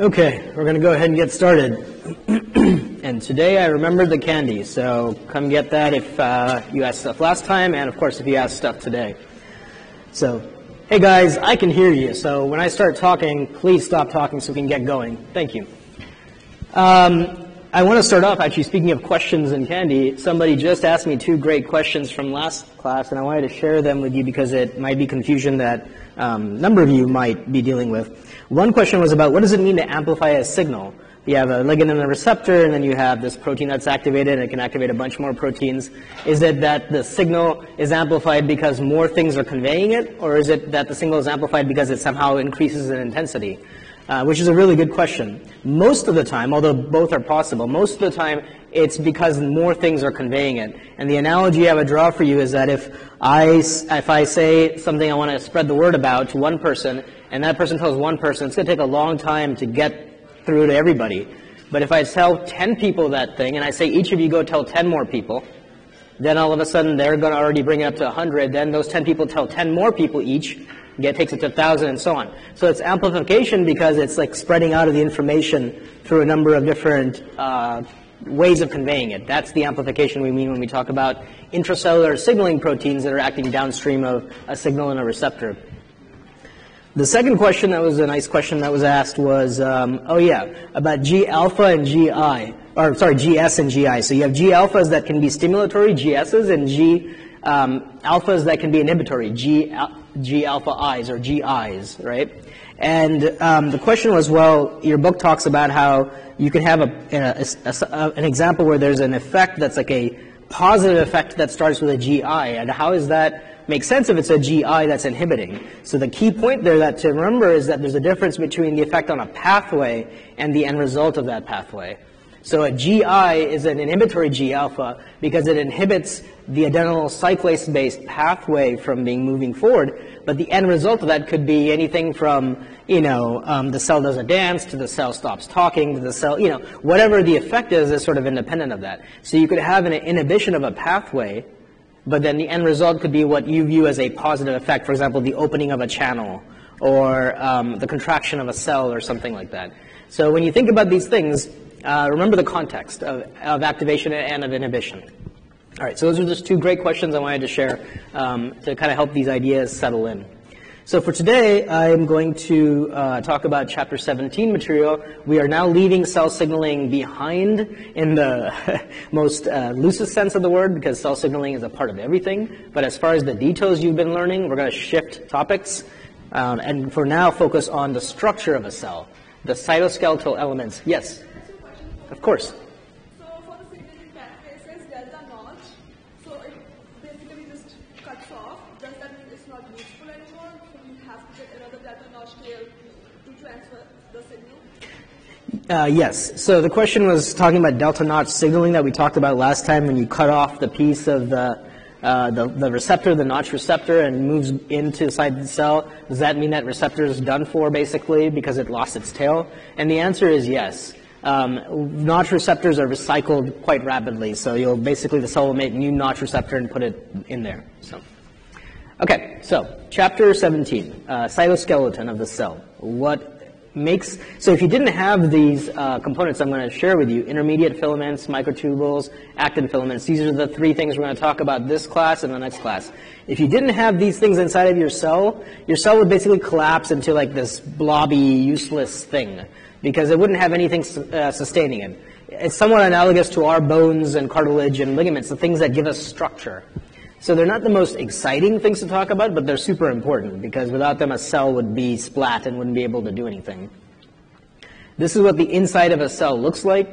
Okay, we're going to go ahead and get started. and today I remembered the candy, so come get that if uh, you asked stuff last time, and of course if you asked stuff today. So, hey guys, I can hear you, so when I start talking, please stop talking so we can get going. Thank you. Um, I want to start off actually speaking of questions and candy. Somebody just asked me two great questions from last class, and I wanted to share them with you because it might be confusion that um, a number of you might be dealing with. One question was about what does it mean to amplify a signal? You have a ligand and a receptor, and then you have this protein that's activated, and it can activate a bunch more proteins. Is it that the signal is amplified because more things are conveying it, or is it that the signal is amplified because it somehow increases in intensity? Uh, which is a really good question. Most of the time, although both are possible, most of the time it's because more things are conveying it. And the analogy I would draw for you is that if I, if I say something I want to spread the word about to one person, and that person tells one person, it's going to take a long time to get through to everybody. But if I tell 10 people that thing, and I say each of you go tell 10 more people, then all of a sudden they're going to already bring it up to 100. Then those 10 people tell 10 more people each, get takes it to 1,000 and so on. So it's amplification because it's like spreading out of the information through a number of different uh, ways of conveying it. That's the amplification we mean when we talk about intracellular signaling proteins that are acting downstream of a signal and a receptor. The second question that was a nice question that was asked was, um, oh yeah, about G alpha and GI, or sorry, GS and GI. So you have G alphas that can be stimulatory, GSs, and G um, alphas that can be inhibitory, G, G alpha I's or GIs, right? And um, the question was, well, your book talks about how you can have a, a, a, an example where there's an effect that's like a positive effect that starts with a GI, and how is that make sense if it's a GI that's inhibiting? So the key point there that to remember is that there's a difference between the effect on a pathway and the end result of that pathway. So a GI is an inhibitory G-alpha because it inhibits the adenyl cyclase-based pathway from being moving forward. But the end result of that could be anything from, you know, um, the cell does a dance to the cell stops talking to the cell, you know, whatever the effect is is sort of independent of that. So you could have an inhibition of a pathway, but then the end result could be what you view as a positive effect. For example, the opening of a channel or um, the contraction of a cell or something like that. So when you think about these things, uh, remember the context of, of activation and of inhibition. All right, so those are just two great questions I wanted to share um, to kind of help these ideas settle in. So for today, I'm going to uh, talk about chapter 17 material. We are now leaving cell signaling behind in the most uh, loosest sense of the word because cell signaling is a part of everything. But as far as the details you've been learning, we're going to shift topics um, and for now focus on the structure of a cell, the cytoskeletal elements. Yes? Of course. So for the signaling pathway delta notch, so it basically just cuts off. Does that mean it's not useful anymore? So we have to get another delta notch tail to transfer the signal? Uh, yes. So the question was talking about delta notch signaling that we talked about last time when you cut off the piece of the, uh, the, the, receptor, the notch receptor, and moves into inside the cell. Does that mean that receptor is done for, basically, because it lost its tail? And the answer is yes. Um, notch receptors are recycled quite rapidly, so you'll basically the cell will make new notch receptor and put it in there. So, okay, so chapter 17, uh, cytoskeleton of the cell. What makes so if you didn't have these uh, components I'm going to share with you, intermediate filaments, microtubules, actin filaments. These are the three things we're going to talk about this class and the next class. If you didn't have these things inside of your cell, your cell would basically collapse into like this blobby, useless thing because it wouldn't have anything uh, sustaining it. It's somewhat analogous to our bones and cartilage and ligaments, the things that give us structure. So they're not the most exciting things to talk about, but they're super important because without them a cell would be splat and wouldn't be able to do anything. This is what the inside of a cell looks like,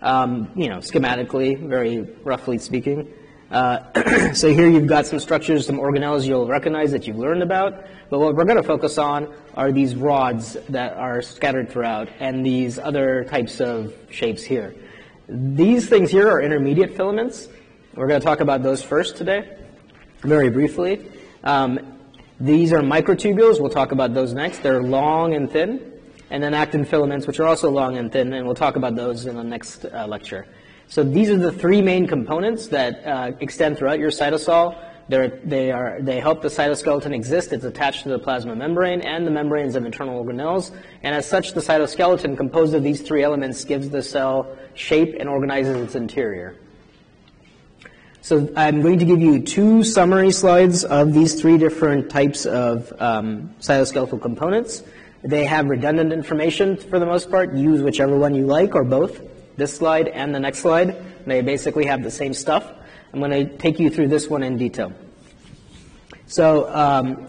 um, you know, schematically, very roughly speaking. Uh, so here you've got some structures, some organelles you'll recognize that you've learned about. But what we're going to focus on are these rods that are scattered throughout and these other types of shapes here. These things here are intermediate filaments. We're going to talk about those first today, very briefly. Um, these are microtubules. We'll talk about those next. They're long and thin. And then actin filaments, which are also long and thin, and we'll talk about those in the next uh, lecture. So these are the three main components that uh, extend throughout your cytosol. They're, they, are, they help the cytoskeleton exist. It's attached to the plasma membrane and the membranes of internal organelles. And as such, the cytoskeleton, composed of these three elements, gives the cell shape and organizes its interior. So I'm going to give you two summary slides of these three different types of um, cytoskeletal components. They have redundant information for the most part. Use whichever one you like or both. This slide and the next slide. They basically have the same stuff. I'm going to take you through this one in detail. So um,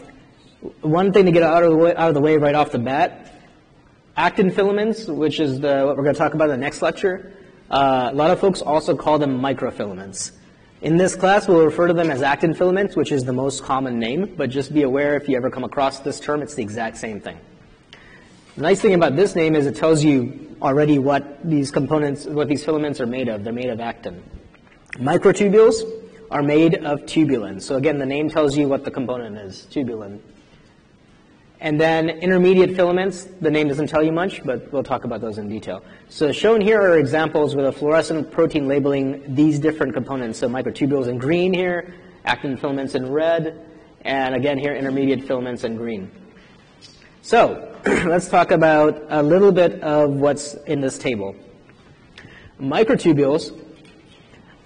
one thing to get out of, the way, out of the way right off the bat, actin filaments, which is the, what we're going to talk about in the next lecture, uh, a lot of folks also call them microfilaments. In this class, we'll refer to them as actin filaments, which is the most common name, but just be aware if you ever come across this term, it's the exact same thing. The nice thing about this name is it tells you already what these components, what these filaments are made of. They're made of actin. Microtubules are made of tubulin. So again, the name tells you what the component is, tubulin. And then intermediate filaments, the name doesn't tell you much, but we'll talk about those in detail. So shown here are examples with a fluorescent protein labeling these different components. So microtubules in green here, actin filaments in red, and again here intermediate filaments in green. So let's talk about a little bit of what's in this table. Microtubules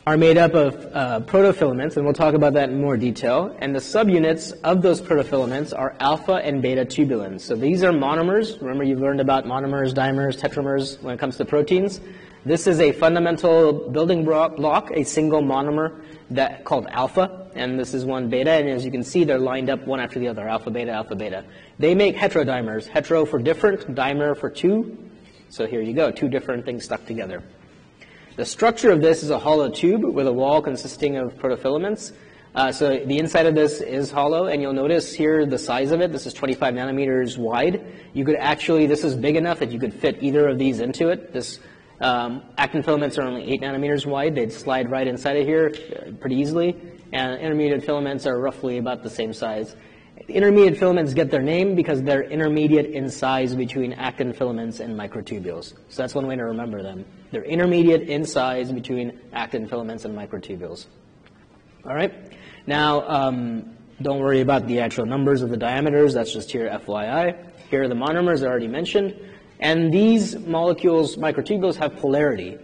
are made up of uh, protofilaments, and we'll talk about that in more detail. And the subunits of those protofilaments are alpha and beta tubulins. So these are monomers. Remember, you've learned about monomers, dimers, tetramers when it comes to proteins. This is a fundamental building block, a single monomer that called alpha, and this is one beta. And as you can see, they're lined up one after the other: alpha, beta, alpha, beta. They make heterodimers. Hetero for different, dimer for two. So here you go, two different things stuck together. The structure of this is a hollow tube with a wall consisting of protofilaments. Uh, so the inside of this is hollow, and you'll notice here the size of it. This is 25 nanometers wide. You could actually, this is big enough that you could fit either of these into it. This um, actin filaments are only 8 nanometers wide. They'd slide right inside of here uh, pretty easily. And intermediate filaments are roughly about the same size. Intermediate filaments get their name because they're intermediate in size between actin filaments and microtubules. So that's one way to remember them. They're intermediate in size between actin filaments and microtubules. All right? Now, um, don't worry about the actual numbers of the diameters. That's just here FYI. Here are the monomers I already mentioned. And these molecules, microtubules, have polarity.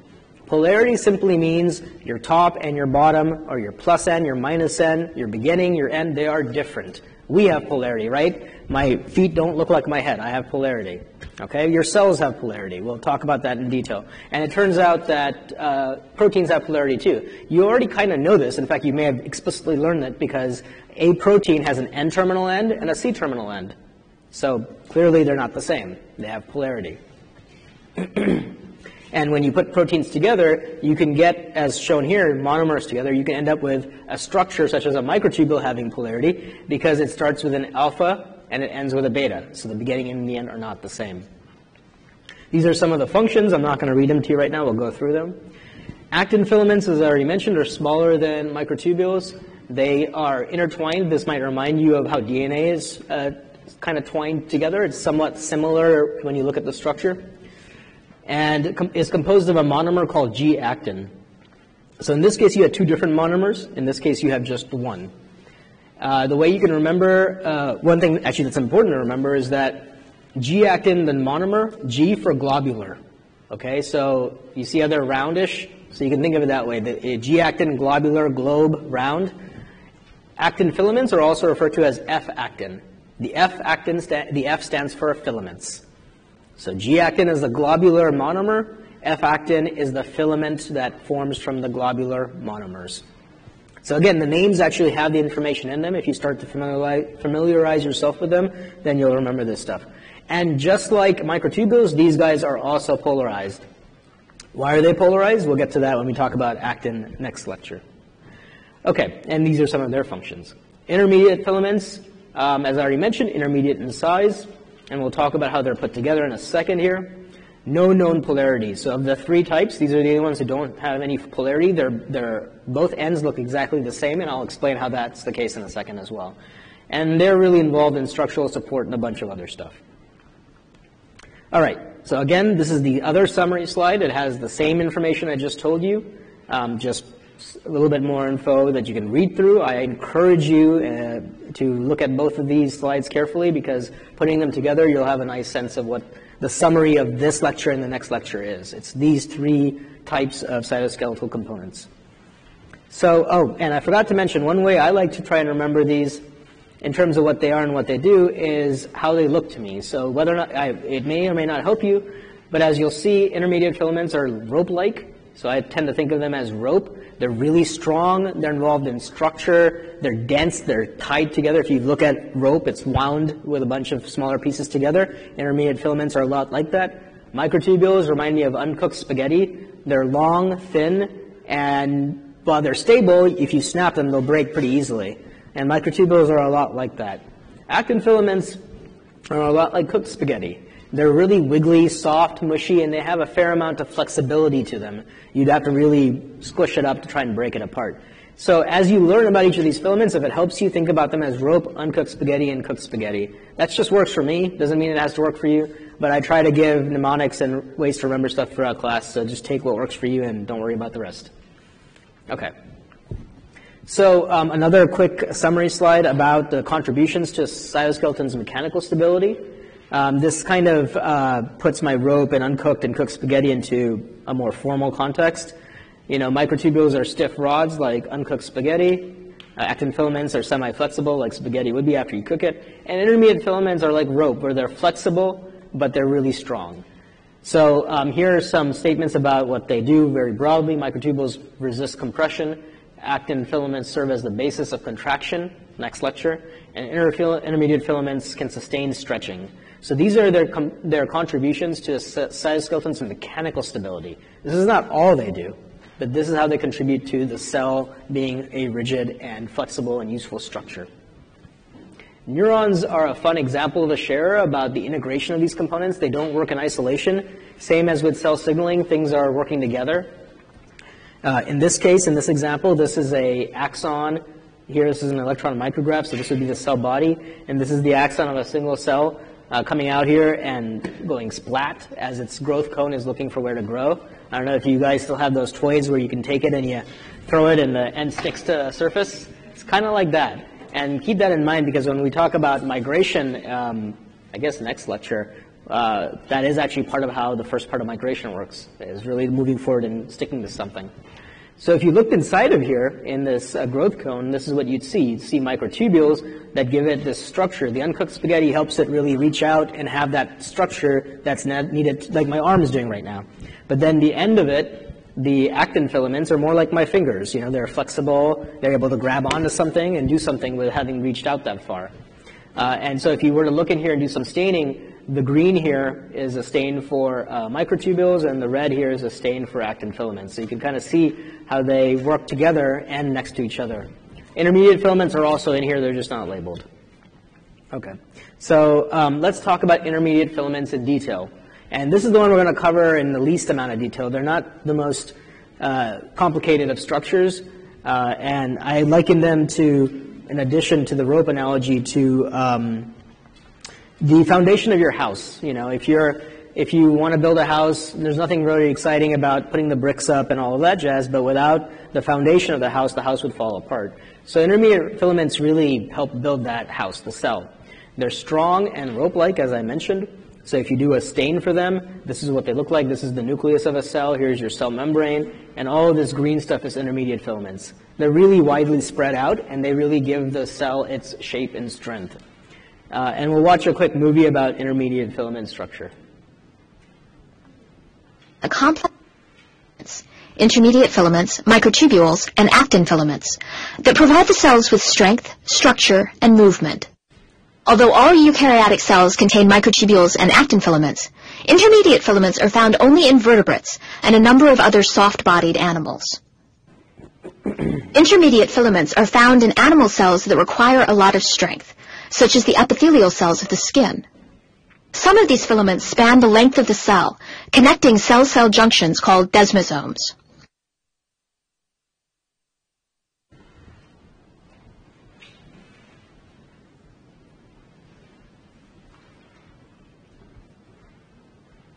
Polarity simply means your top and your bottom, or your plus end, your minus end, your beginning, your end, they are different. We have polarity, right? My feet don't look like my head. I have polarity. Okay? Your cells have polarity. We'll talk about that in detail. And it turns out that uh, proteins have polarity too. You already kind of know this. In fact, you may have explicitly learned that because a protein has an N-terminal end and a C-terminal end. So clearly they're not the same. They have polarity. And when you put proteins together, you can get, as shown here, monomers together. You can end up with a structure such as a microtubule having polarity because it starts with an alpha and it ends with a beta. So the beginning and the end are not the same. These are some of the functions. I'm not going to read them to you right now. We'll go through them. Actin filaments, as I already mentioned, are smaller than microtubules. They are intertwined. This might remind you of how DNA is uh, kind of twined together. It's somewhat similar when you look at the structure and com- is composed of a monomer called G-actin. So in this case, you have two different monomers. In this case, you have just one. Uh, the way you can remember, uh, one thing actually that's important to remember is that G-actin, the monomer, G for globular. Okay, so you see how they're roundish? So you can think of it that way. The uh, G-actin, globular, globe, round. Actin filaments are also referred to as F-actin. The F-actin, sta- the F stands for filaments. So G-actin is the globular monomer. F-actin is the filament that forms from the globular monomers. So again, the names actually have the information in them. If you start to familiarize yourself with them, then you'll remember this stuff. And just like microtubules, these guys are also polarized. Why are they polarized? We'll get to that when we talk about actin next lecture. Okay, and these are some of their functions. Intermediate filaments, um, as I already mentioned, intermediate in size and we'll talk about how they're put together in a second here. No known polarity. So of the three types, these are the only ones who don't have any polarity. They're, they're, both ends look exactly the same, and I'll explain how that's the case in a second as well. And they're really involved in structural support and a bunch of other stuff. All right, so again, this is the other summary slide. It has the same information I just told you, um, just a little bit more info that you can read through. I encourage you uh, to look at both of these slides carefully because putting them together, you'll have a nice sense of what the summary of this lecture and the next lecture is. It's these three types of cytoskeletal components. So, oh, and I forgot to mention, one way I like to try and remember these in terms of what they are and what they do is how they look to me. So whether or not, I, it may or may not help you, but as you'll see, intermediate filaments are rope-like, so I tend to think of them as rope. They're really strong. They're involved in structure. They're dense. They're tied together. If you look at rope, it's wound with a bunch of smaller pieces together. Intermediate filaments are a lot like that. Microtubules remind me of uncooked spaghetti. They're long, thin, and while they're stable, if you snap them, they'll break pretty easily. And microtubules are a lot like that. Actin filaments are a lot like cooked spaghetti. They're really wiggly, soft, mushy, and they have a fair amount of flexibility to them. You'd have to really squish it up to try and break it apart. So as you learn about each of these filaments, if it helps you think about them as rope, uncooked spaghetti, and cooked spaghetti, that just works for me. Doesn't mean it has to work for you, but I try to give mnemonics and ways to remember stuff throughout class, so just take what works for you and don't worry about the rest. Okay. So um, another quick summary slide about the contributions to cytoskeleton's mechanical stability. Um, this kind of uh, puts my rope and uncooked and cooked spaghetti into a more formal context. You know, microtubules are stiff rods like uncooked spaghetti. Uh, actin filaments are semi-flexible like spaghetti would be after you cook it. And intermediate filaments are like rope where they're flexible but they're really strong. So um, here are some statements about what they do very broadly. Microtubules resist compression. Actin filaments serve as the basis of contraction, next lecture. And intermediate filaments can sustain stretching. So these are their, their contributions to cytoskeleton's and mechanical stability. This is not all they do, but this is how they contribute to the cell being a rigid and flexible and useful structure. Neurons are a fun example to share about the integration of these components. They don't work in isolation. Same as with cell signaling, things are working together. Uh, in this case, in this example, this is a axon. Here, this is an electron micrograph, so this would be the cell body, and this is the axon of a single cell uh, coming out here and going splat as its growth cone is looking for where to grow. I don't know if you guys still have those toys where you can take it and you throw it and the end sticks to a surface. It's kind of like that. And keep that in mind because when we talk about migration, um, I guess next lecture, uh, that is actually part of how the first part of migration works, is really moving forward and sticking to something. So if you looked inside of here in this uh, growth cone, this is what you'd see. You'd see microtubules that give it this structure. The uncooked spaghetti helps it really reach out and have that structure that's needed, like my arm is doing right now. But then the end of it, the actin filaments are more like my fingers. You know, they're flexible. They're able to grab onto something and do something with having reached out that far. Uh, and so if you were to look in here and do some staining, the green here is a stain for uh, microtubules, and the red here is a stain for actin filaments. So you can kind of see how they work together and next to each other. Intermediate filaments are also in here, they're just not labeled. Okay, so um, let's talk about intermediate filaments in detail. And this is the one we're going to cover in the least amount of detail. They're not the most uh, complicated of structures, uh, and I liken them to, in addition to the rope analogy, to um, the foundation of your house. You know, if you're if you want to build a house, there's nothing really exciting about putting the bricks up and all of that jazz, but without the foundation of the house, the house would fall apart. So intermediate filaments really help build that house, the cell. They're strong and rope-like, as I mentioned. So if you do a stain for them, this is what they look like. This is the nucleus of a cell. Here's your cell membrane. And all of this green stuff is intermediate filaments. They're really widely spread out, and they really give the cell its shape and strength. Uh, and we'll watch a quick movie about intermediate filament structure. Complex intermediate filaments, microtubules, and actin filaments that provide the cells with strength, structure, and movement. Although all eukaryotic cells contain microtubules and actin filaments, intermediate filaments are found only in vertebrates and a number of other soft-bodied animals. intermediate filaments are found in animal cells that require a lot of strength, such as the epithelial cells of the skin. Some of these filaments span the length of the cell, connecting cell-cell junctions called desmosomes.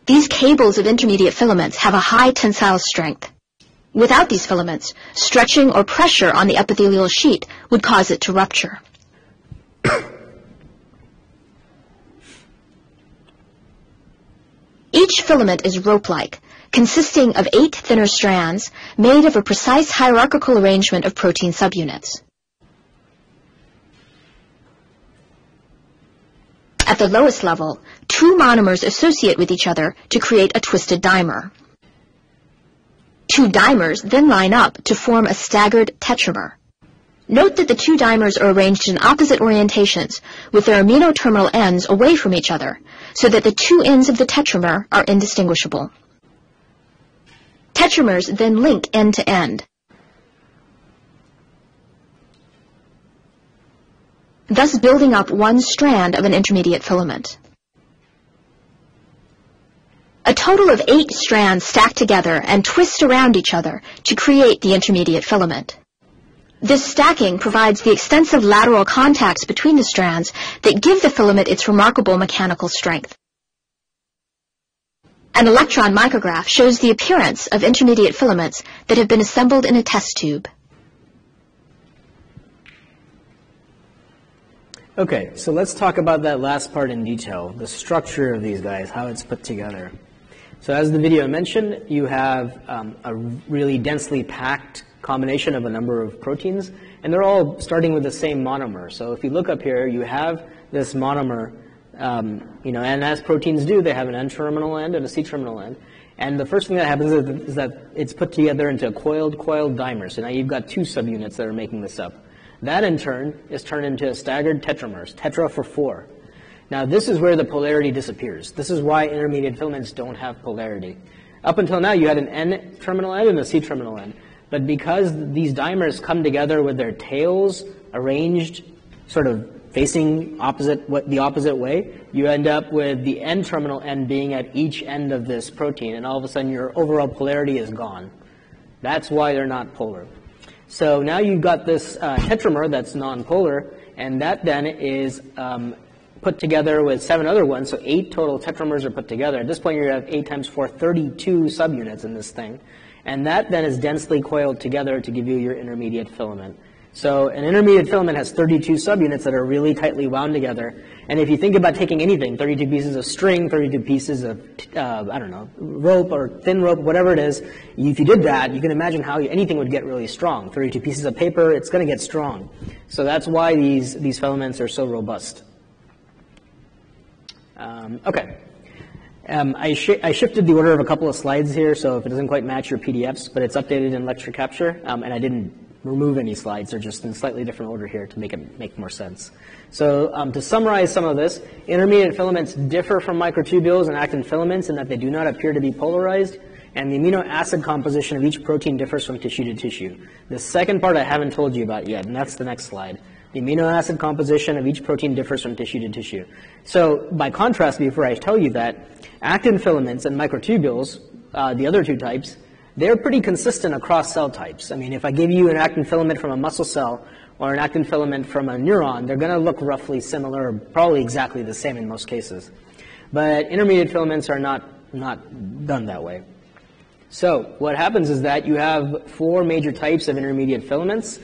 These cables of intermediate filaments have a high tensile strength. Without these filaments, stretching or pressure on the epithelial sheet would cause it to rupture. Each filament is rope-like, consisting of eight thinner strands made of a precise hierarchical arrangement of protein subunits. At the lowest level, two monomers associate with each other to create a twisted dimer. Two dimers then line up to form a staggered tetramer. Note that the two dimers are arranged in opposite orientations with their amino terminal ends away from each other so that the two ends of the tetramer are indistinguishable. Tetramers then link end to end. thus building up one strand of an intermediate filament. A total of eight strands stack together and twist around each other to create the intermediate filament. This stacking provides the extensive lateral contacts between the strands that give the filament its remarkable mechanical strength. An electron micrograph shows the appearance of intermediate filaments that have been assembled in a test tube. Okay, so let's talk about that last part in detail, the structure of these guys, how it's put together. So as the video mentioned, you have um, a really densely packed combination of a number of proteins, and they're all starting with the same monomer. So if you look up here, you have this monomer, um, you know, and as proteins do, they have an N-terminal end and a C-terminal end. And the first thing that happens is that it's put together into a coiled-coiled dimer. So now you've got two subunits that are making this up. That in turn is turned into a staggered tetramers, tetra for four. Now this is where the polarity disappears. This is why intermediate filaments don't have polarity. Up until now you had an N terminal end and a C terminal end. But because these dimers come together with their tails arranged sort of facing opposite what the opposite way, you end up with the N terminal end being at each end of this protein, and all of a sudden your overall polarity is gone. That's why they're not polar. So now you've got this uh, tetramer that's nonpolar, and that then is um, put together with seven other ones, so eight total tetramers are put together. At this point, you have 8 times 4, 32 subunits in this thing. And that then is densely coiled together to give you your intermediate filament. So an intermediate filament has 32 subunits that are really tightly wound together. And if you think about taking anything, 32 pieces of string, 32 pieces of, uh, I don't know, rope or thin rope, whatever it is, if you did that, you can imagine how anything would get really strong. 32 pieces of paper, it's going to get strong. So that's why these, these filaments are so robust. Um, okay. Um, I, sh I, shifted the order of a couple of slides here, so if it doesn't quite match your PDFs, but it's updated in lecture capture, um, and I didn't remove any slides. They're just in slightly different order here to make it make more sense. So um, to summarize some of this, intermediate filaments differ from microtubules and actin filaments in that they do not appear to be polarized, and the amino acid composition of each protein differs from tissue to tissue. The second part I haven't told you about yet, and that's the next slide. The amino acid composition of each protein differs from tissue to tissue. So by contrast, before I tell you that, actin filaments and microtubules, uh, the other two types, they're pretty consistent across cell types. I mean, if I give you an actin filament from a muscle cell or an actin filament from a neuron, they're going to look roughly similar, or probably exactly the same in most cases. But intermediate filaments are not, not done that way. So what happens is that you have four major types of intermediate filaments,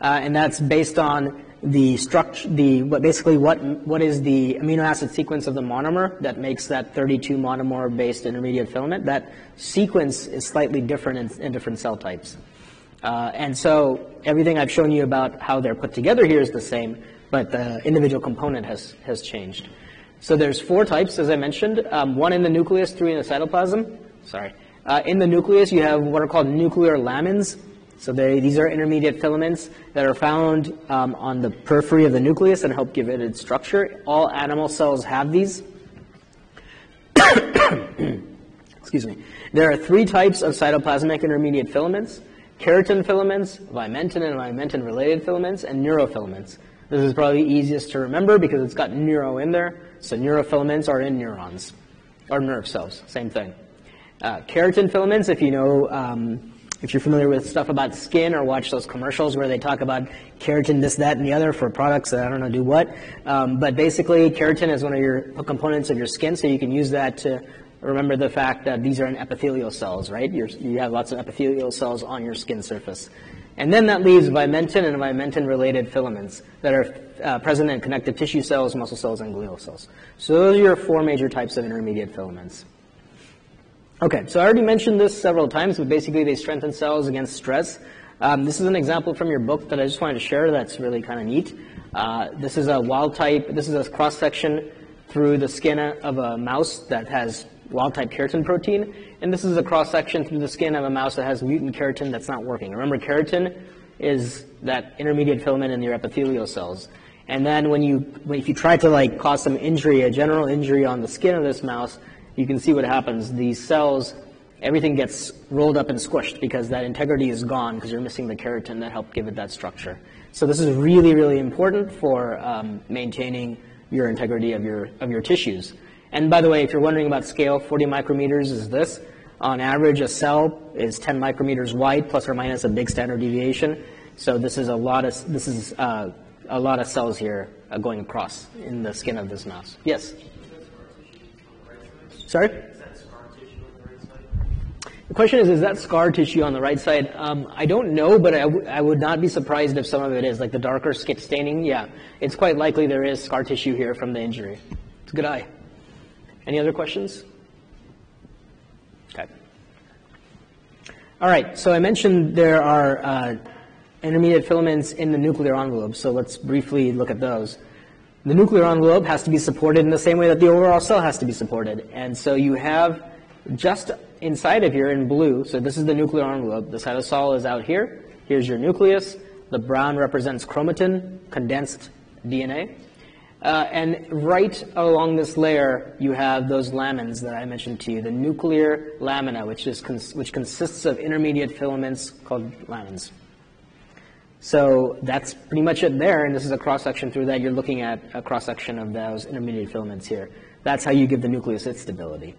uh, and that's based on the structure, the what basically what what is the amino acid sequence of the monomer that makes that 32 monomer based intermediate filament. That sequence is slightly different in, in different cell types, uh, and so everything I've shown you about how they're put together here is the same, but the individual component has has changed. So there's four types, as I mentioned. Um, one in the nucleus, three in the cytoplasm. Sorry. Uh, in the nucleus, you have what are called nuclear lamins. So these are intermediate filaments that are found um, on the periphery of the nucleus and help give it its structure. All animal cells have these. Excuse me. There are three types of cytoplasmic intermediate filaments, keratin filaments, vimentin and vimentin-related filaments, and neurofilaments. This is probably easiest to remember because it's got neuro in there. So neurofilaments are in neurons, or nerve cells, same thing. Uh, keratin filaments, if you know um, if you're familiar with stuff about skin or watch those commercials where they talk about keratin, this, that, and the other for products that I don't know do what. Um, but basically, keratin is one of your components of your skin, so you can use that to remember the fact that these are in epithelial cells, right? You're, you have lots of epithelial cells on your skin surface. And then that leaves vimentin and vimentin-related filaments that are uh, present in connective tissue cells, muscle cells, and glial cells. So those are your four major types of intermediate filaments. Okay, so I already mentioned this several times, but basically they strengthen cells against stress. Um, this is an example from your book that I just wanted to share that's really kind of neat. Uh, this is a wild type, this is a cross section through the skin of a mouse that has wild type keratin protein. And this is a cross section through the skin of a mouse that has mutant keratin that's not working. Remember, keratin is that intermediate filament in your epithelial cells. And then when you, if you try to like cause some injury, a general injury on the skin of this mouse, you can see what happens. These cells, everything gets rolled up and squished because that integrity is gone because you're missing the keratin that helped give it that structure. So this is really, really important for um, maintaining your integrity of your, of your tissues. And by the way, if you're wondering about scale, 40 micrometers is this. On average, a cell is 10 micrometers wide, plus or minus a big standard deviation. So this is a lot of this is uh, a lot of cells here uh, going across in the skin of this mouse. Yes. Sorry. The question is, is that scar tissue on the right side? Um, I don't know, but I, would not be surprised if some of it is, like the darker skin staining. Yeah, it's quite likely there is scar tissue here from the injury. It's a good eye. Any other questions? Okay. All right, so I mentioned there are uh, intermediate filaments in the nuclear envelope, so let's briefly look at those. The nuclear envelope has to be supported in the same way that the overall cell has to be supported. And so you have just inside of here in blue, so this is the nuclear envelope. The cytosol is out here. Here's your nucleus. The brown represents chromatin, condensed DNA. Uh, and right along this layer, you have those lamins that I mentioned to you, the nuclear lamina, which, is cons- which consists of intermediate filaments called lamins. So that's pretty much it there, and this is a cross-section through that. You're looking at a cross-section of those intermediate filaments here. That's how you give the nucleus its stability.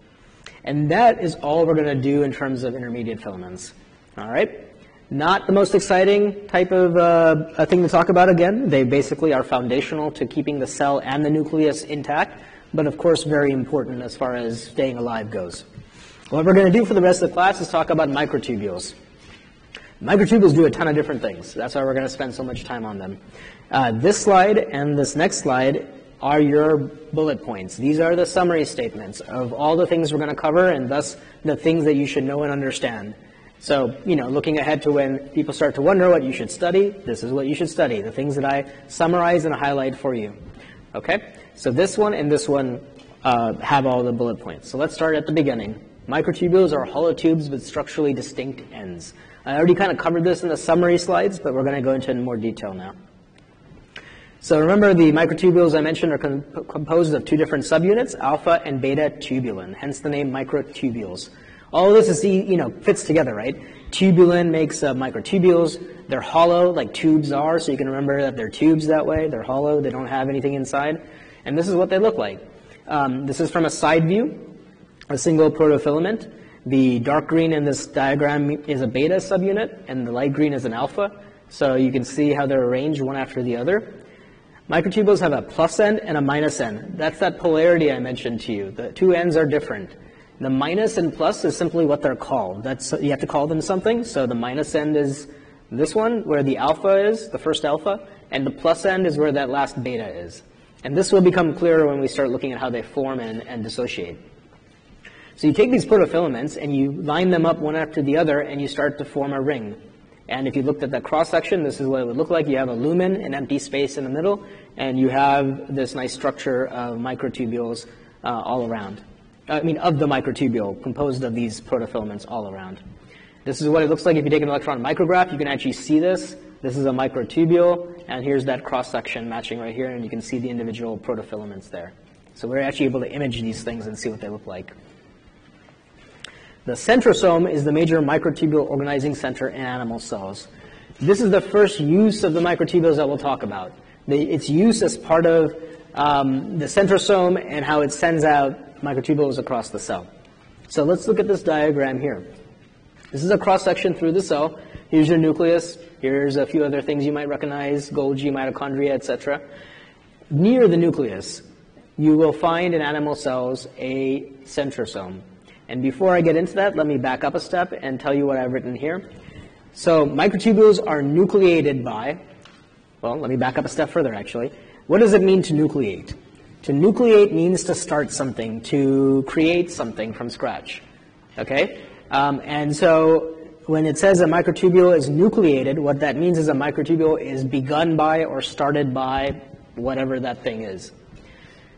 And that is all we're going to do in terms of intermediate filaments. All right? Not the most exciting type of uh, thing to talk about again. They basically are foundational to keeping the cell and the nucleus intact, but of course very important as far as staying alive goes. What we're going to do for the rest of the class is talk about microtubules. Microtubules do a ton of different things. That's why we're going to spend so much time on them. Uh, this slide and this next slide are your bullet points. These are the summary statements of all the things we're going to cover and thus the things that you should know and understand. So, you know, looking ahead to when people start to wonder what you should study, this is what you should study, the things that I summarize and highlight for you. Okay? So this one and this one uh, have all the bullet points. So let's start at the beginning. Microtubules are hollow tubes with structurally distinct ends. I already kind of covered this in the summary slides, but we're going to go into more detail now. So remember the microtubules I mentioned are comp- composed of two different subunits, alpha and beta tubulin, hence the name microtubules. All of this is, you know, fits together, right? Tubulin makes uh, microtubules. They're hollow, like tubes are, so you can remember that they're tubes that way. They're hollow. They don't have anything inside. And this is what they look like. Um, this is from a side view, a single protofilament. The dark green in this diagram is a beta subunit, and the light green is an alpha. So you can see how they're arranged one after the other. Microtubules have a plus end and a minus end. That's that polarity I mentioned to you. The two ends are different. The minus and plus is simply what they're called. That's you have to call them something. So the minus end is this one, where the alpha is, the first alpha, and the plus end is where that last beta is. And this will become clearer when we start looking at how they form and, and dissociate. So you take these protofilaments and you line them up one after the other and you start to form a ring. And if you looked at that cross section, this is what it would look like. You have a lumen, an empty space in the middle, and you have this nice structure of microtubules uh, all around. I mean, of the microtubule, composed of these protofilaments all around. This is what it looks like if you take an electron micrograph. You can actually see this. This is a microtubule, and here's that cross section matching right here, and you can see the individual protofilaments there. So we're actually able to image these things and see what they look like. The centrosome is the major microtubule organizing center in animal cells. This is the first use of the microtubules that we'll talk about. The, its use as part of um, the centrosome and how it sends out microtubules across the cell. So let's look at this diagram here. This is a cross section through the cell. Here's your nucleus. Here's a few other things you might recognize, Golgi, mitochondria, etc. Near the nucleus, you will find in animal cells a centrosome. And before I get into that, let me back up a step and tell you what I've written here. So microtubules are nucleated by, well, let me back up a step further actually. What does it mean to nucleate? To nucleate means to start something, to create something from scratch. Okay? Um, and so when it says a microtubule is nucleated, what that means is a microtubule is begun by or started by whatever that thing is.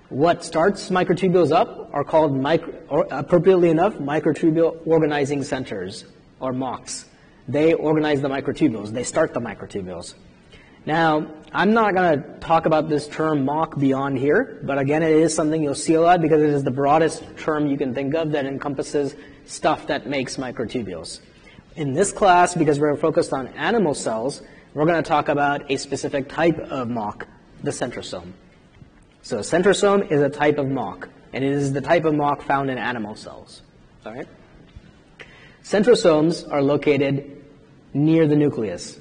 What starts microtubules up are called, micro, appropriately enough, microtubule organizing centers, or MOCs. They organize the microtubules. They start the microtubules. Now, I'm not going to talk about this term MOC beyond here, but again, it is something you'll see a lot because it is the broadest term you can think of that encompasses stuff that makes microtubules. In this class, because we're focused on animal cells, we're going to talk about a specific type of MOC, the centrosome. So centrosome is a type of MOC, and it is the type of MOC found in animal cells. All right? Centrosomes are located near the nucleus,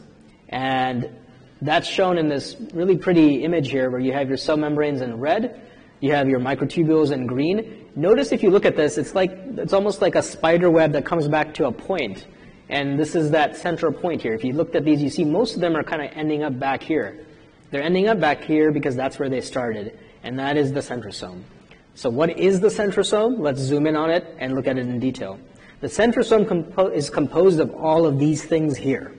and that's shown in this really pretty image here where you have your cell membranes in red, you have your microtubules in green. Notice if you look at this, it's like it's almost like a spider web that comes back to a point. And this is that central point here. If you looked at these, you see most of them are kind of ending up back here. They're ending up back here because that's where they started and that is the centrosome. So what is the centrosome? Let's zoom in on it and look at it in detail. The centrosome compo is composed of all of these things here.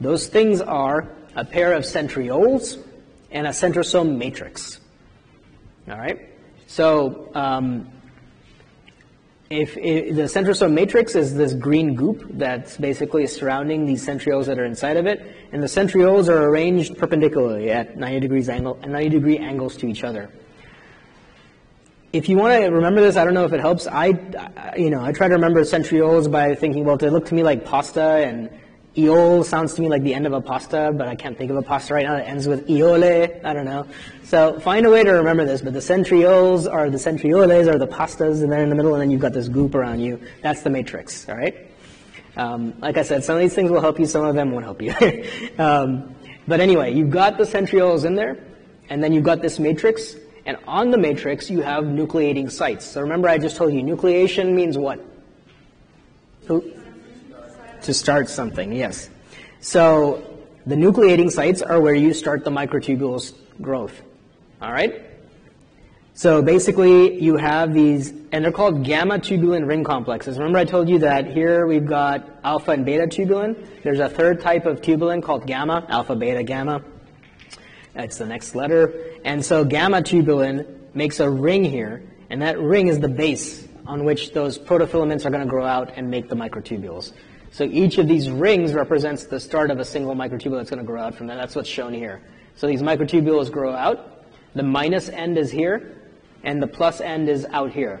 Those things are a pair of centrioles and a centrosome matrix. All right? So um, if, if, the centrosome matrix is this green goop that's basically surrounding these centrioles that are inside of it, and the centrioles are arranged perpendicularly at 90 degrees angle, 90 degree angles to each other. If you want to remember this, I don't know if it helps. I, you know, I try to remember centrioles by thinking, well, they look to me like pasta, and Eol sounds to me like the end of a pasta, but I can't think of a pasta right now that ends with iole. I don't know. So find a way to remember this. But the centrioles are the centrioles are the pastas, and then in the middle, and then you've got this goop around you. That's the matrix. All right. Um, like I said, some of these things will help you, some of them won't help you. um, but anyway, you've got the centrioles in there, and then you've got this matrix, and on the matrix you have nucleating sites. So remember, I just told you nucleation means what? To start something, yes. So the nucleating sites are where you start the microtubules growth. All right? So basically, you have these, and they're called gamma tubulin ring complexes. Remember I told you that here we've got alpha and beta tubulin. There's a third type of tubulin called gamma, alpha, beta, gamma. That's the next letter. And so gamma tubulin makes a ring here, and that ring is the base on which those protofilaments are going to grow out and make the microtubules. So each of these rings represents the start of a single microtubule that's going to grow out from there. That's what's shown here. So these microtubules grow out. The minus end is here, and the plus end is out here.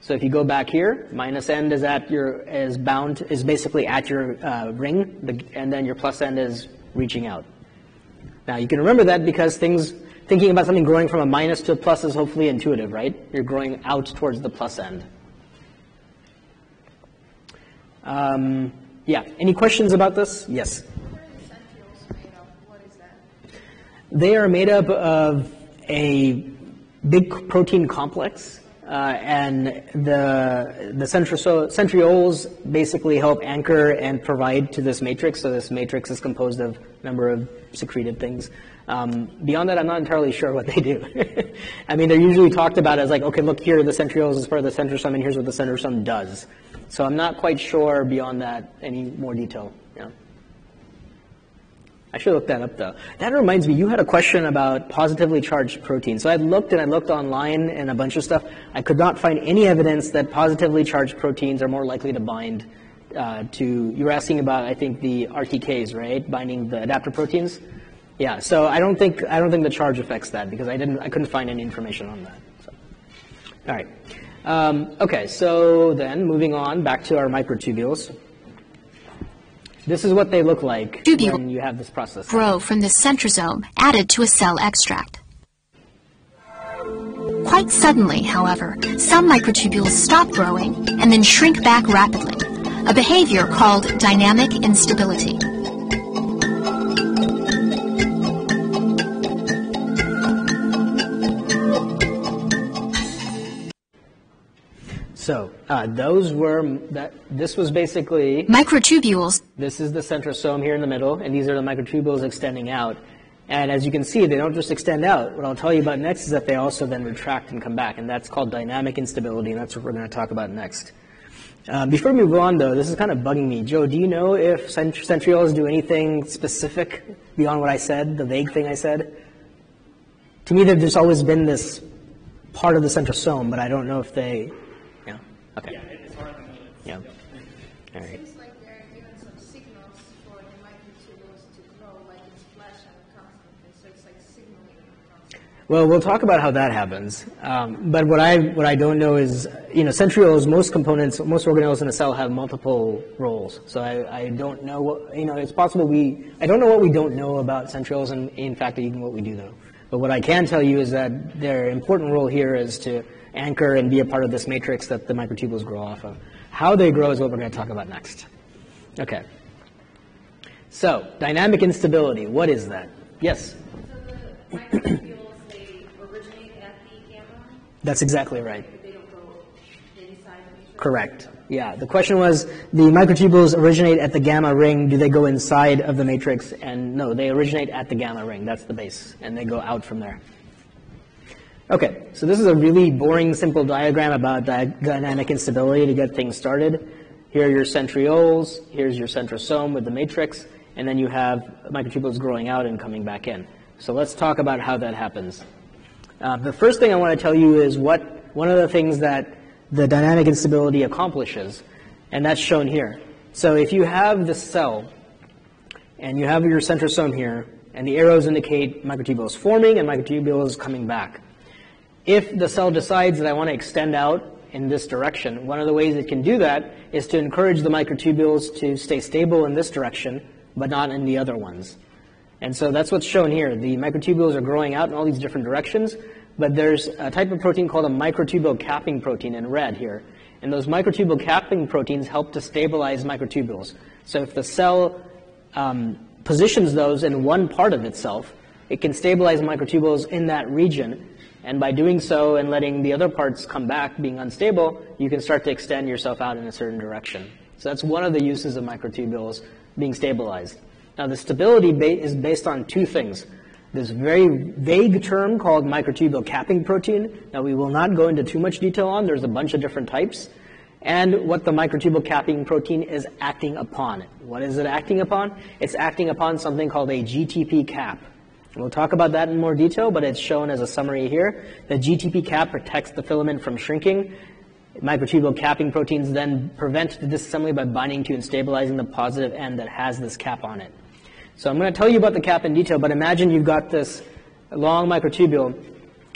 So if you go back here, minus end is at your is bound is basically at your uh, ring, the, and then your plus end is reaching out. Now you can remember that because things thinking about something growing from a minus to a plus is hopefully intuitive, right? You're growing out towards the plus end. Um, yeah. Any questions about this? Yes. They are made up of a big protein complex, uh, and the the centrioles basically help anchor and provide to this matrix. So this matrix is composed of a number of secreted things. Um, beyond that, I'm not entirely sure what they do. I mean, they're usually talked about as like, okay, look here, the centrioles is part of the centrosome, and here's what the centrosome does. So I'm not quite sure beyond that any more detail. I should look that up though. That reminds me, you had a question about positively charged proteins. So I looked and I looked online and a bunch of stuff. I could not find any evidence that positively charged proteins are more likely to bind uh, to. You were asking about, I think, the RTKs, right? Binding the adapter proteins. Yeah. So I don't think I don't think the charge affects that because I didn't I couldn't find any information on that. So. All right. Um, okay, so then moving on back to our microtubules. This is what they look like Tubule when you have this process. Grow from the centrosome added to a cell extract. Quite suddenly, however, some microtubules stop growing and then shrink back rapidly, a behavior called dynamic instability. Uh, those were, that, this was basically, Microtubules. this is the centrosome here in the middle, and these are the microtubules extending out. And as you can see, they don't just extend out. What I'll tell you about next is that they also then retract and come back, and that's called dynamic instability, and that's what we're going to talk about next. Uh, before we move on, though, this is kind of bugging me. Joe, do you know if cent- centrioles do anything specific beyond what I said, the vague thing I said? To me, there's just always been this part of the centrosome, but I don't know if they. Yeah. Okay. Yeah, it- it's hard to know. It's- Yeah. All right. Seems like they're given some signals for the microtubules to grow, like it's flash and constantly, so it's like signaling constantly. Well, we'll talk about how that happens. Um, but what I what I don't know is, you know, centrioles, most components, most organelles in a cell have multiple roles. So I, I don't know what, you know, it's possible we, I don't know what we don't know about centrioles, and in fact, even what we do know. But what I can tell you is that their important role here is to anchor and be a part of this matrix that the microtubules grow off of. How they grow is what we're going to talk about next. Okay. So, dynamic instability, what is that? Yes? So the microtubules, they originate at the gamma, That's exactly right. they don't go inside of each? Correct. Yeah. The question was, the microtubules originate at the gamma ring. Do they go inside of the matrix? And no, they originate at the gamma ring. That's the base. And they go out from there. Okay. So this is a really boring, simple diagram about di- dynamic instability to get things started. Here are your centrioles. Here's your centrosome with the matrix. And then you have microtubules growing out and coming back in. So let's talk about how that happens. Uh, the first thing I want to tell you is what one of the things that the dynamic instability accomplishes, and that's shown here. So if you have the cell, and you have your centrosome here, and the arrows indicate microtubules forming and microtubules coming back. If the cell decides that I want to extend out in this direction, one of the ways it can do that is to encourage the microtubules to stay stable in this direction, but not in the other ones. And so that's what's shown here. The microtubules are growing out in all these different directions, but there's a type of protein called a microtubule capping protein in red here. And those microtubule capping proteins help to stabilize microtubules. So if the cell um, positions those in one part of itself, it can stabilize microtubules in that region. And by doing so and letting the other parts come back being unstable, you can start to extend yourself out in a certain direction. So that's one of the uses of microtubules being stabilized. Now, the stability ba- is based on two things. This very vague term called microtubule capping protein. Now, we will not go into too much detail on. There's a bunch of different types. And what the microtubule capping protein is acting upon. What is it acting upon? It's acting upon something called a GTP cap. We'll talk about that in more detail, but it's shown as a summary here. The GTP cap protects the filament from shrinking. Microtubule capping proteins then prevent the disassembly by binding to and stabilizing the positive end that has this cap on it. So I'm going to tell you about the cap in detail, but imagine you've got this long microtubule.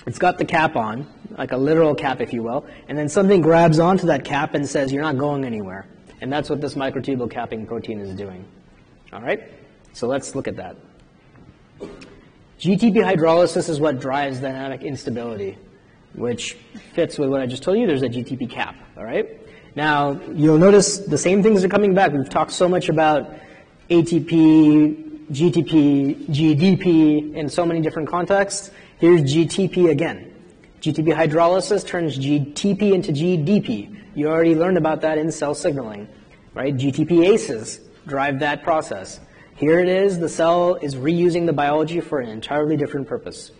It's got the cap on, like a literal cap, if you will, and then something grabs onto that cap and says, you're not going anywhere. And that's what this microtubule capping protein is doing. All right? So let's look at that. GTP hydrolysis is what drives dynamic instability, which fits with what I just told you. There's a GTP cap, all right? Now, you'll notice the same things are coming back. We've talked so much about ATP, GTP, GDP in so many different contexts. Here's GTP again. GTP hydrolysis turns GTP into GDP. You already learned about that in cell signaling, right? GTPases drive that process. Here it is, the cell is reusing the biology for an entirely different purpose.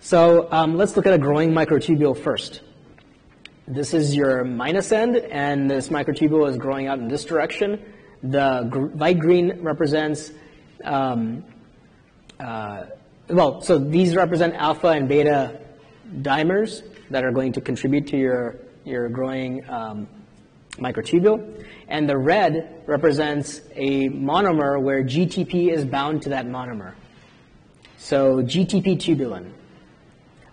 So um, let's look at a growing microtubule first. This is your minus end, and this microtubule is growing out in this direction. The gr- light green represents, um, uh, well, so these represent alpha and beta dimers that are going to contribute to your, your growing um, microtubule. And the red represents a monomer where GTP is bound to that monomer. So GTP tubulin.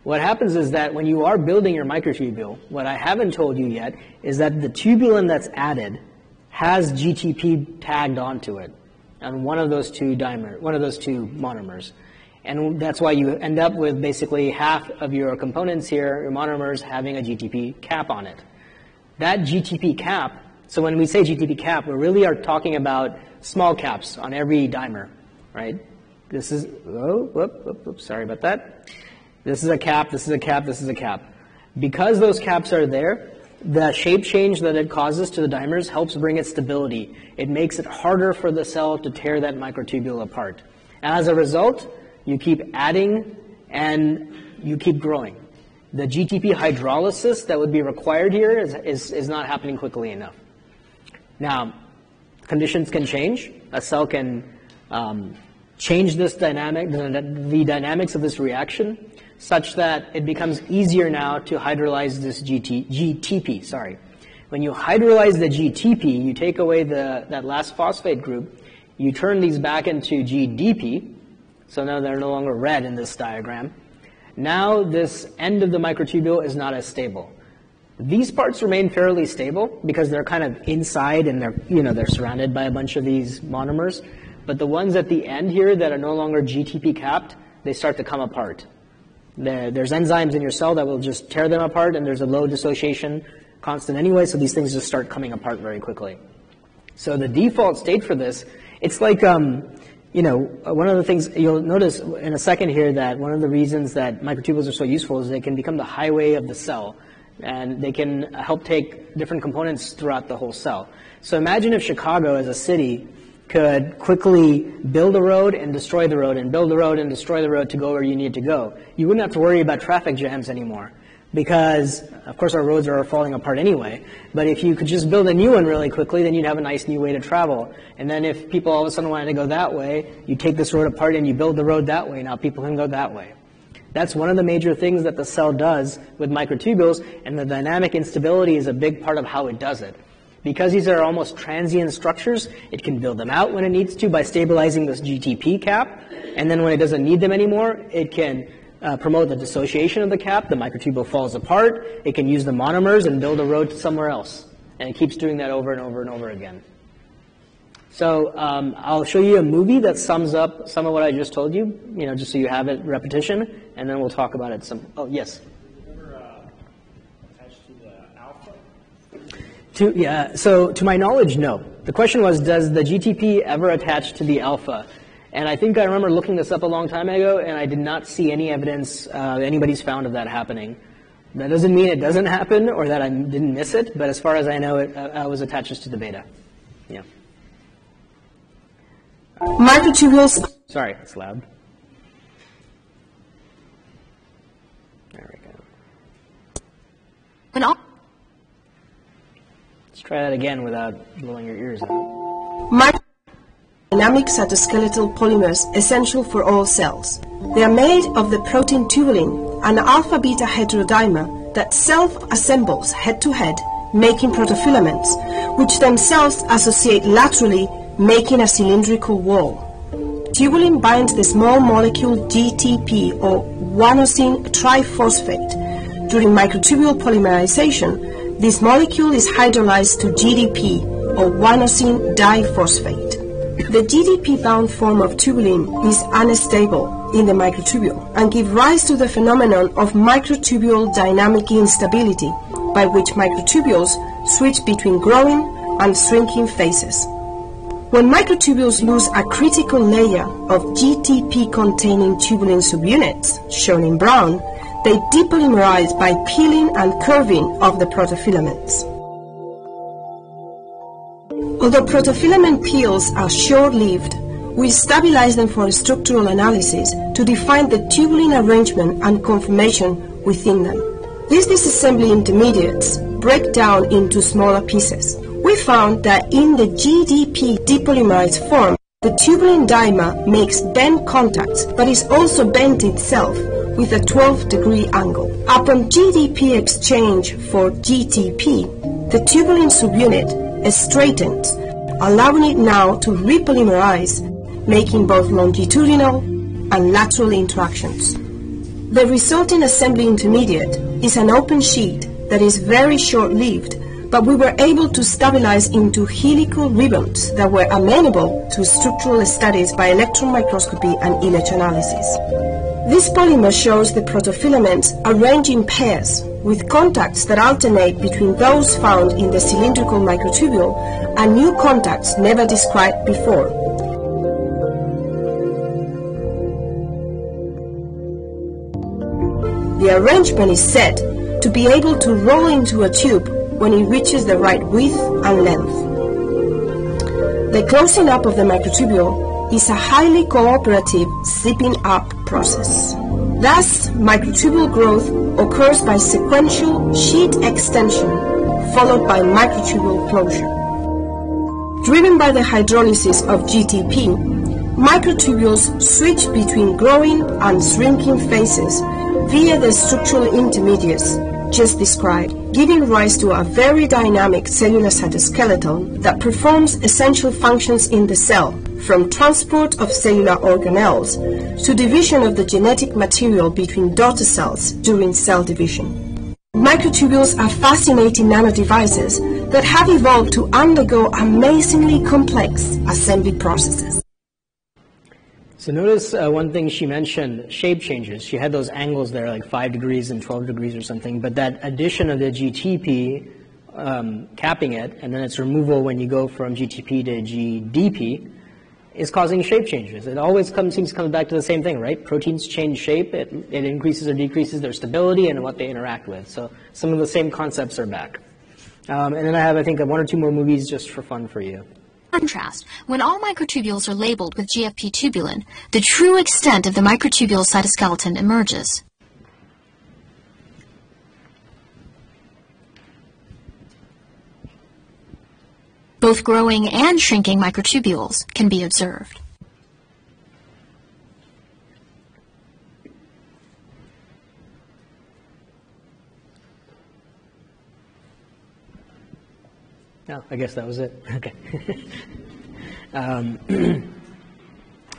What happens is that when you are building your microtubule, what I haven't told you yet is that the tubulin that's added has GTP tagged onto it on one of those two dimer, one of those two monomers. And that's why you end up with basically half of your components here, your monomers, having a GTP cap on it. That GTP cap, so when we say GTP cap, we really are talking about small caps on every dimer, right? This is, oh, whoop, whoop, whoop, sorry about that. This is a cap, this is a cap, this is a cap. Because those caps are there, the shape change that it causes to the dimers helps bring it stability. It makes it harder for the cell to tear that microtubule apart. As a result, you keep adding and you keep growing. The GTP hydrolysis that would be required here is, is, is not happening quickly enough. Now, conditions can change. A cell can um, change this dynamic, the, the dynamics of this reaction, such that it becomes easier now to hydrolyze this GT, GTP. Sorry, when you hydrolyze the GTP, you take away the that last phosphate group, you turn these back into GDP. So now they're no longer red in this diagram. Now this end of the microtubule is not as stable. These parts remain fairly stable because they're kind of inside and they're, you know, they're surrounded by a bunch of these monomers. But the ones at the end here that are no longer GTP capped, they start to come apart. there's enzymes in your cell that will just tear them apart and there's a low dissociation constant anyway, so these things just start coming apart very quickly. So the default state for this, it's like, um, you know, uh, one of the things you'll notice in a second here that one of the reasons that microtubules are so useful is they can become the highway of the cell and they can help take different components throughout the whole cell. So imagine if Chicago as a city could quickly build a road and destroy the road and build the road and destroy the road to go where you need to go. You wouldn't have to worry about traffic jams anymore because, of course, our roads are falling apart anyway. But if you could just build a new one really quickly, then you'd have a nice new way to travel. And then if people all of a sudden wanted to go that way, you take this road apart and you build the road that way. Now people can go that way. That's one of the major things that the cell does with microtubules, and the dynamic instability is a big part of how it does it. Because these are almost transient structures, it can build them out when it needs to by stabilizing this GTP cap, and then when it doesn't need them anymore, it can uh, promote the dissociation of the cap, the microtubule falls apart, it can use the monomers and build a road to somewhere else. And it keeps doing that over and over and over again. So um, I'll show you a movie that sums up some of what I just told you, you know, just so you have it repetition, and then we'll talk about it some. Oh, yes. To, yeah, so to my knowledge, no. The question was, does the GTP ever attach to the alpha? And I think I remember looking this up a long time ago, and I did not see any evidence uh, anybody's found of that happening. That doesn't mean it doesn't happen or that I didn't miss it, but as far as I know, it uh, was attached to the beta. Yeah. Microtubules. Sorry, it's loud. There we go. And all. Let's try that again without blowing your ears out. Dynamic cytoskeletal polymers essential for all cells. They are made of the protein tubulin, an alpha-beta heterodimer that self-assembles head-to-head, making protofilaments, which themselves associate laterally making a cylindrical wall. Tubulin binds the small molecule GTP or guanosine triphosphate. During microtubule polymerization, this molecule is hydrolyzed to GDP or guanosine diphosphate. The GDP-bound form of tubulin is unstable in the microtubule and give rise to the phenomenon of microtubule dynamic instability by which microtubules switch between growing and shrinking phases. When microtubules lose a critical layer of GTP-containing tubulin subunits, shown in brown, they depolymerize by peeling and curving of the protofilaments. Although protofilament peels are short-lived, we stabilize them for structural analysis to define the tubulin arrangement and conformation within them. These disassembly intermediates break down into smaller pieces we found that in the GDP depolymerized form, the tubulin dimer makes bent contacts but is also bent itself with a 12 degree angle. Upon GDP exchange for GTP, the tubulin subunit straightens, allowing it now to repolymerize, making both longitudinal and lateral interactions. The resulting assembly intermediate is an open sheet that is very short-lived but we were able to stabilize into helical ribbons that were amenable to structural studies by electron microscopy and electroanalysis. This polymer shows the protofilaments arranged in pairs with contacts that alternate between those found in the cylindrical microtubule and new contacts never described before. The arrangement is said to be able to roll into a tube when it reaches the right width and length. The closing up of the microtubule is a highly cooperative zipping up process. Thus, microtubule growth occurs by sequential sheet extension followed by microtubule closure. Driven by the hydrolysis of GTP, microtubules switch between growing and shrinking phases via the structural intermediates just described, giving rise to a very dynamic cellular cytoskeleton that performs essential functions in the cell, from transport of cellular organelles to division of the genetic material between daughter cells during cell division. Microtubules are fascinating nanodevices that have evolved to undergo amazingly complex assembly processes. So notice uh, one thing she mentioned, shape changes. She had those angles there, like 5 degrees and 12 degrees or something, but that addition of the GTP, um, capping it, and then its removal when you go from GTP to GDP, is causing shape changes. It always comes, seems to come back to the same thing, right? Proteins change shape, it, it increases or decreases their stability and what they interact with. So some of the same concepts are back. Um, and then I have, I think, one or two more movies just for fun for you contrast, when all microtubules are labeled with GFP tubulin, the true extent of the microtubule cytoskeleton emerges. Both growing and shrinking microtubules can be observed. No, I guess that was it. Okay. um,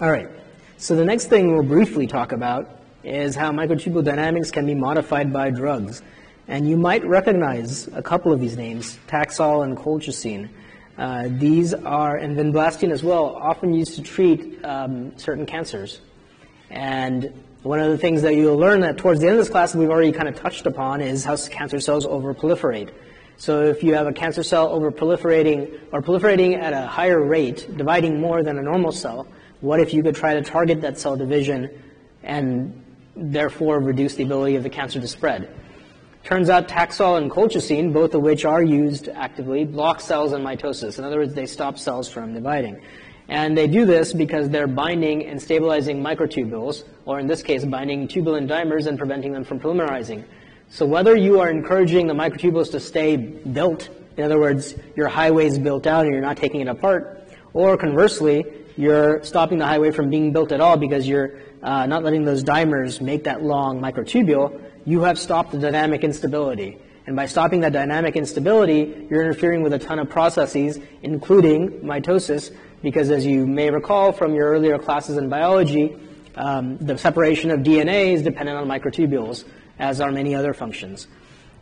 all right. So the next thing we'll briefly talk about is how microtubule dynamics can be modified by drugs. And you might recognize a couple of these names, Taxol and colchicine. Uh, these are, and vinblastine as well, often used to treat um, certain cancers. And one of the things that you'll learn that towards the end of this class we've already kind of touched upon is how cancer cells overproliferate. So if you have a cancer cell over proliferating or proliferating at a higher rate, dividing more than a normal cell, what if you could try to target that cell division and therefore reduce the ability of the cancer to spread? Turns out Taxol and colchicine, both of which are used actively, block cells in mitosis. In other words, they stop cells from dividing. And they do this because they're binding and stabilizing microtubules, or in this case, binding tubulin dimers and preventing them from polymerizing. So whether you are encouraging the microtubules to stay built, in other words, your highway is built out and you're not taking it apart, or conversely, you're stopping the highway from being built at all because you're uh, not letting those dimers make that long microtubule, you have stopped the dynamic instability. And by stopping that dynamic instability, you're interfering with a ton of processes, including mitosis, because as you may recall from your earlier classes in biology, um, the separation of DNA is dependent on microtubules as are many other functions.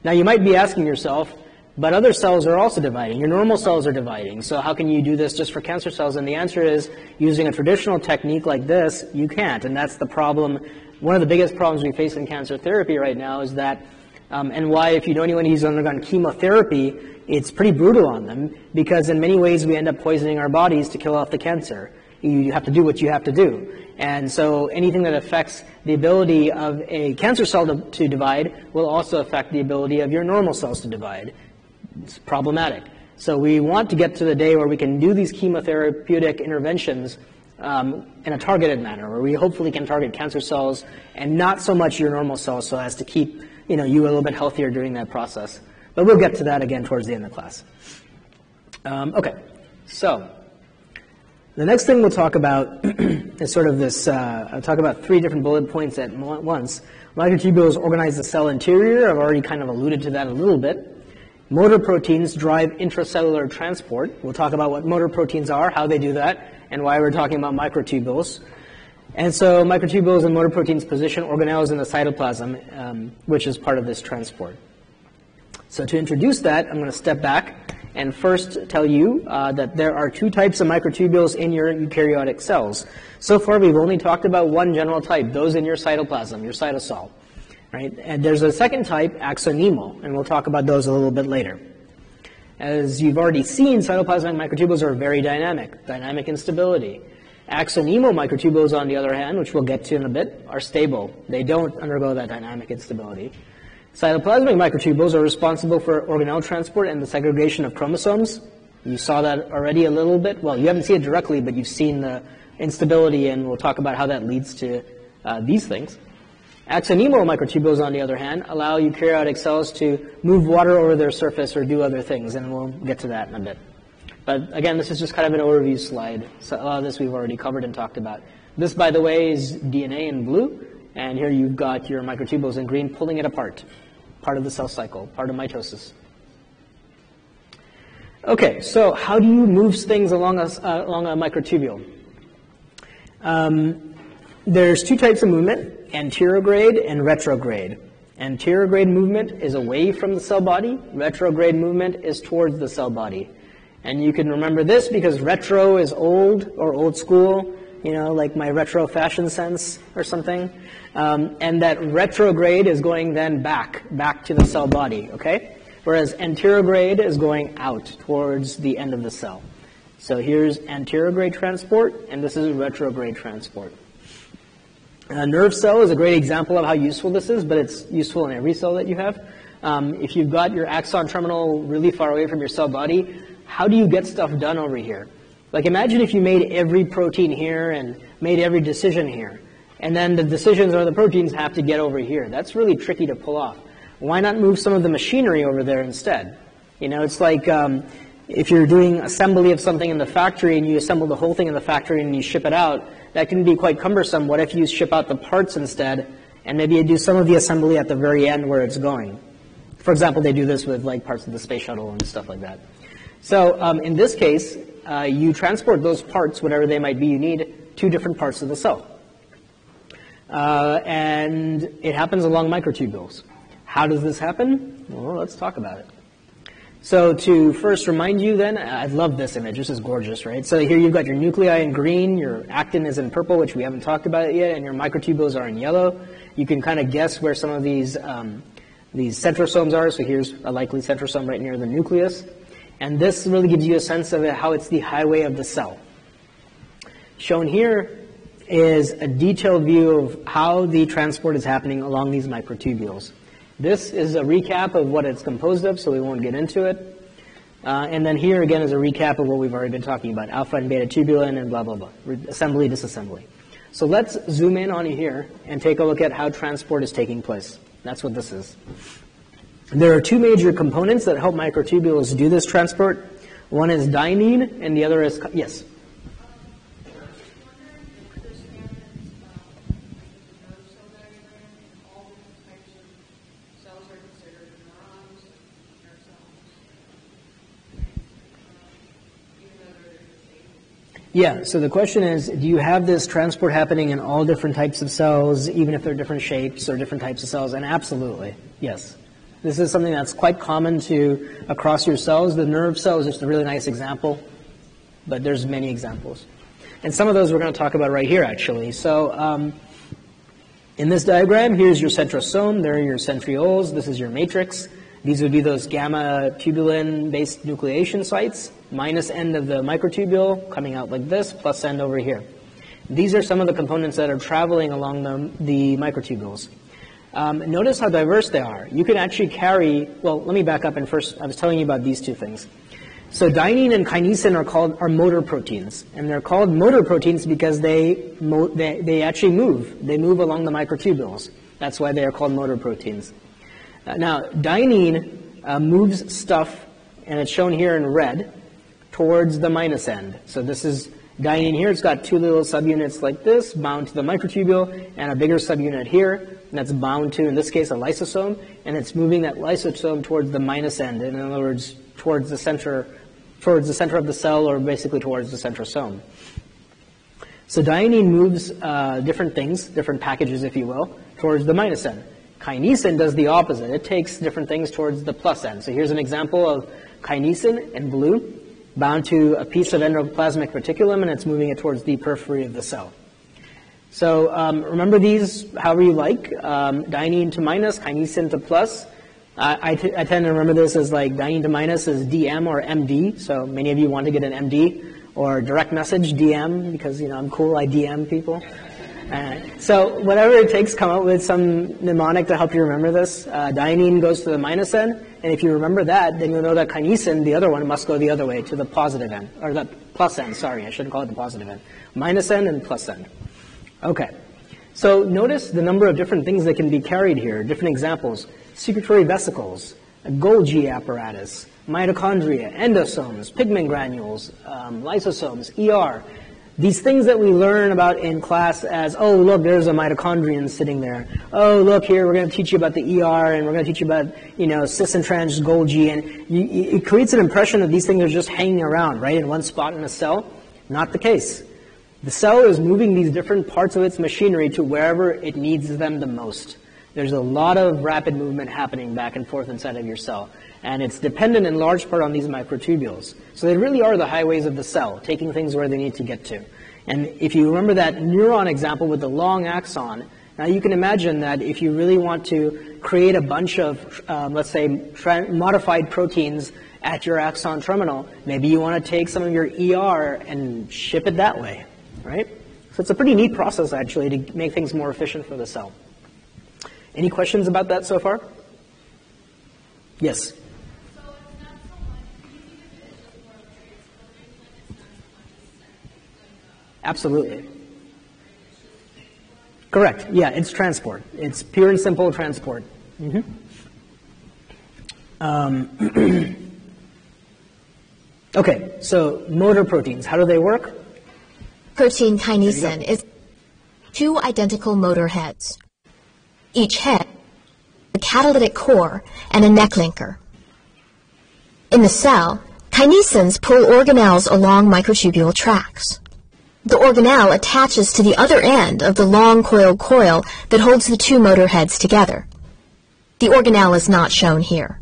Now you might be asking yourself, but other cells are also dividing. Your normal cells are dividing. So how can you do this just for cancer cells? And the answer is using a traditional technique like this, you can't. And that's the problem. One of the biggest problems we face in cancer therapy right now is that, um, and why if you know anyone who's undergone chemotherapy, it's pretty brutal on them because in many ways we end up poisoning our bodies to kill off the cancer. You have to do what you have to do. And so anything that affects the ability of a cancer cell to, to, divide will also affect the ability of your normal cells to divide. It's problematic. So we want to get to the day where we can do these chemotherapeutic interventions um, in a targeted manner, where we hopefully can target cancer cells and not so much your normal cells so as to keep you, know, you a little bit healthier during that process. But we'll get to that again towards the end of the class. Um, okay, so the next thing we'll talk about is sort of this, uh, I'll talk about three different bullet points at once. Microtubules organize the cell interior. I've already kind of alluded to that a little bit. Motor proteins drive intracellular transport. We'll talk about what motor proteins are, how they do that, and why we're talking about microtubules. And so microtubules and motor proteins position organelles in the cytoplasm, um, which is part of this transport. So to introduce that, I'm going to step back and first tell you uh, that there are two types of microtubules in your eukaryotic cells. So far, we've only talked about one general type, those in your cytoplasm, your cytosol. Right? And there's a second type, axonemal, and we'll talk about those a little bit later. As you've already seen, cytoplasmic microtubules are very dynamic, dynamic instability. Axonemal microtubules, on the other hand, which we'll get to in a bit, are stable. They don't undergo that dynamic instability. Cytoplasmic microtubules are responsible for organelle transport and the segregation of chromosomes. You saw that already a little bit. Well, you haven't seen it directly, but you've seen the instability, and we'll talk about how that leads to uh, these things. Axonemal microtubules, on the other hand, allow eukaryotic cells to move water over their surface or do other things, and we'll get to that in a bit. But again, this is just kind of an overview slide. So a lot of this we've already covered and talked about. This, by the way, is DNA in blue, and here you've got your microtubules in green pulling it apart. Part of the cell cycle, part of mitosis. Okay, so how do you move things along a, uh, along a microtubule? Um, there's two types of movement, anterograde and retrograde. Anterograde movement is away from the cell body. Retrograde movement is towards the cell body. And you can remember this because retro is old or old school, you know, like my retro fashion sense or something. Um, and that retrograde is going then back, back to the cell body, okay? Whereas anterograde is going out towards the end of the cell. So here's anterograde transport, and this is retrograde transport. A nerve cell is a great example of how useful this is, but it's useful in every cell that you have. Um, if you've got your axon terminal really far away from your cell body, how do you get stuff done over here? Like imagine if you made every protein here and made every decision here, and then the decisions or the proteins have to get over here. That's really tricky to pull off. Why not move some of the machinery over there instead? You know, it's like um, if you're doing assembly of something in the factory and you assemble the whole thing in the factory and you ship it out, that can be quite cumbersome. What if you ship out the parts instead and maybe you do some of the assembly at the very end where it's going? For example, they do this with like parts of the space shuttle and stuff like that. So um, in this case, uh, you transport those parts, whatever they might be, you need two different parts of the cell. Uh, and it happens along microtubules. How does this happen? Well, let's talk about it. So to first remind you then, I love this image. This is gorgeous, right? So here you've got your nuclei in green, your actin is in purple, which we haven't talked about yet, and your microtubules are in yellow. You can kind of guess where some of these, um, these centrosomes are. So here's a likely centrosome right near the nucleus. And this really gives you a sense of how it's the highway of the cell. Shown here is a detailed view of how the transport is happening along these microtubules. This is a recap of what it's composed of, so we won't get into it. Uh, and then here again is a recap of what we've already been talking about, alpha and beta tubulin and blah, blah, blah, assembly, disassembly. So let's zoom in on here and take a look at how transport is taking place. That's what this is. There are two major components that help microtubules do this transport. One is dynein, and the other is, yes? Yeah, so the question is, do you have this transport happening in all different types of cells, even if they're different shapes or different types of cells? And absolutely, yes. This is something that's quite common to across your cells. The nerve cell is just a really nice example, but there's many examples. And some of those we're going to talk about right here, actually. So um, in this diagram, here's your centrosome. There are your centrioles. This is your matrix. These would be those gamma tubulin-based nucleation sites, minus end of the microtubule coming out like this, plus end over here. These are some of the components that are traveling along the, the microtubules. Um, notice how diverse they are. You can actually carry, well, let me back up and first, I was telling you about these two things. So dynein and kinesin are called, are motor proteins. And they're called motor proteins because they, they, they actually move. They move along the microtubules. That's why they are called motor proteins. Uh, now, dynein uh, moves stuff, and it's shown here in red, towards the minus end. So this is dynein here. It's got two little subunits like this, bound to the microtubule, and a bigger subunit here that's bound to, in this case, a lysosome, and it's moving that lysosome towards the minus end, in other words, towards the center, towards the center of the cell, or basically towards the centrosome. So dynein moves uh, different things, different packages, if you will, towards the minus end. Kinesin does the opposite. It takes different things towards the plus end. So here's an example of kinesin in blue, bound to a piece of endoplasmic reticulum, and it's moving it towards the periphery of the cell. So um, remember these however you like. Um, dynein to minus, kinesin to plus. I tend to remember this as like dynein to minus is DM or MD. So many of you want to get an MD or direct message DM because you know I'm cool. I DM people. So whatever it takes, come up with some mnemonic to help you remember this. Uh, goes to the minus end, and if you remember that, then you'll know that kinesin, the other one, must go the other way to the positive end, or the plus end, sorry, I shouldn't call it the positive end. Minus end and plus end. Okay. So notice the number of different things that can be carried here, different examples. Secretory vesicles, Golgi apparatus, mitochondria, endosomes, pigment granules, um, lysosomes, ER. These things that we learn about in class as, oh, look, there's a mitochondrion sitting there. Oh, look here, we're going to teach you about the ER, and we're going to teach you about, you know, cis and trans Golgi, and you, it creates an impression that these things are just hanging around, right, in one spot in a cell. Not the case. The cell is moving these different parts of its machinery to wherever it needs them the most. There's a lot of rapid movement happening back and forth inside of your cell. And it's dependent in large part on these microtubules. So they really are the highways of the cell, taking things where they need to get to. And if you remember that neuron example with the long axon, now you can imagine that if you really want to create a bunch of, um, let's say, modified proteins at your axon terminal, maybe you want to take some of your ER and ship it that way, right? So it's a pretty neat process actually to make things more efficient for the cell. Any questions about that so far? Yes. Absolutely. Correct. Yeah, it's transport. It's pure and simple transport. Mm-hmm. Um, okay, so motor proteins, how do they work? Protein kinesin is two identical motor heads. Each head a catalytic core and a neck linker. In the cell, kinesins pull organelles along microtubule tracks. The organelle attaches to the other end of the long coiled coil that holds the two motor heads together. The organelle is not shown here.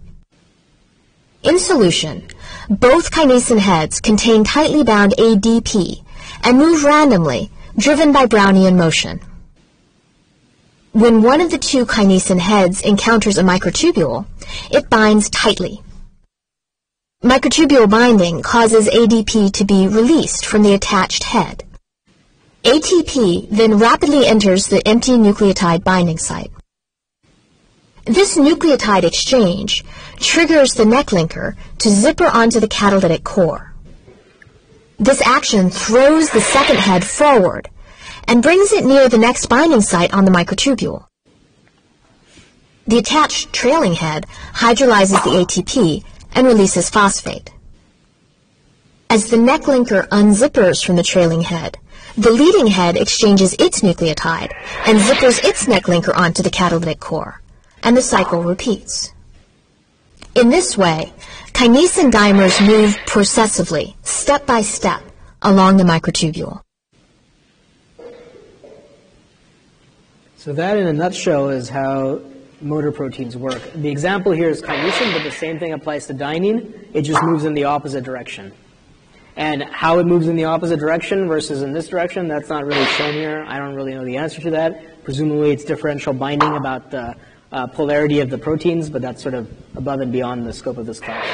In solution, both kinesin heads contain tightly bound ADP and move randomly, driven by Brownian motion. When one of the two kinesin heads encounters a microtubule, it binds tightly. Microtubule binding causes ADP to be released from the attached head. ATP then rapidly enters the empty nucleotide binding site. This nucleotide exchange triggers the neck linker to zipper onto the catalytic core. This action throws the second head forward and brings it near the next binding site on the microtubule. The attached trailing head hydrolyzes the ATP and releases phosphate. As the neck linker unzippers from the trailing head, the leading head exchanges its nucleotide and zippers its neck linker onto the catalytic core, and the cycle repeats. In this way, kinesin dimers move processively, step by step, along the microtubule. So that, in a nutshell, is how motor proteins work. The example here is kinesin, but the same thing applies to dynein. It just moves in the opposite direction. And how it moves in the opposite direction versus in this direction, that's not really shown here. I don't really know the answer to that. Presumably it's differential binding about the uh, polarity of the proteins, but that's sort of above and beyond the scope of this class.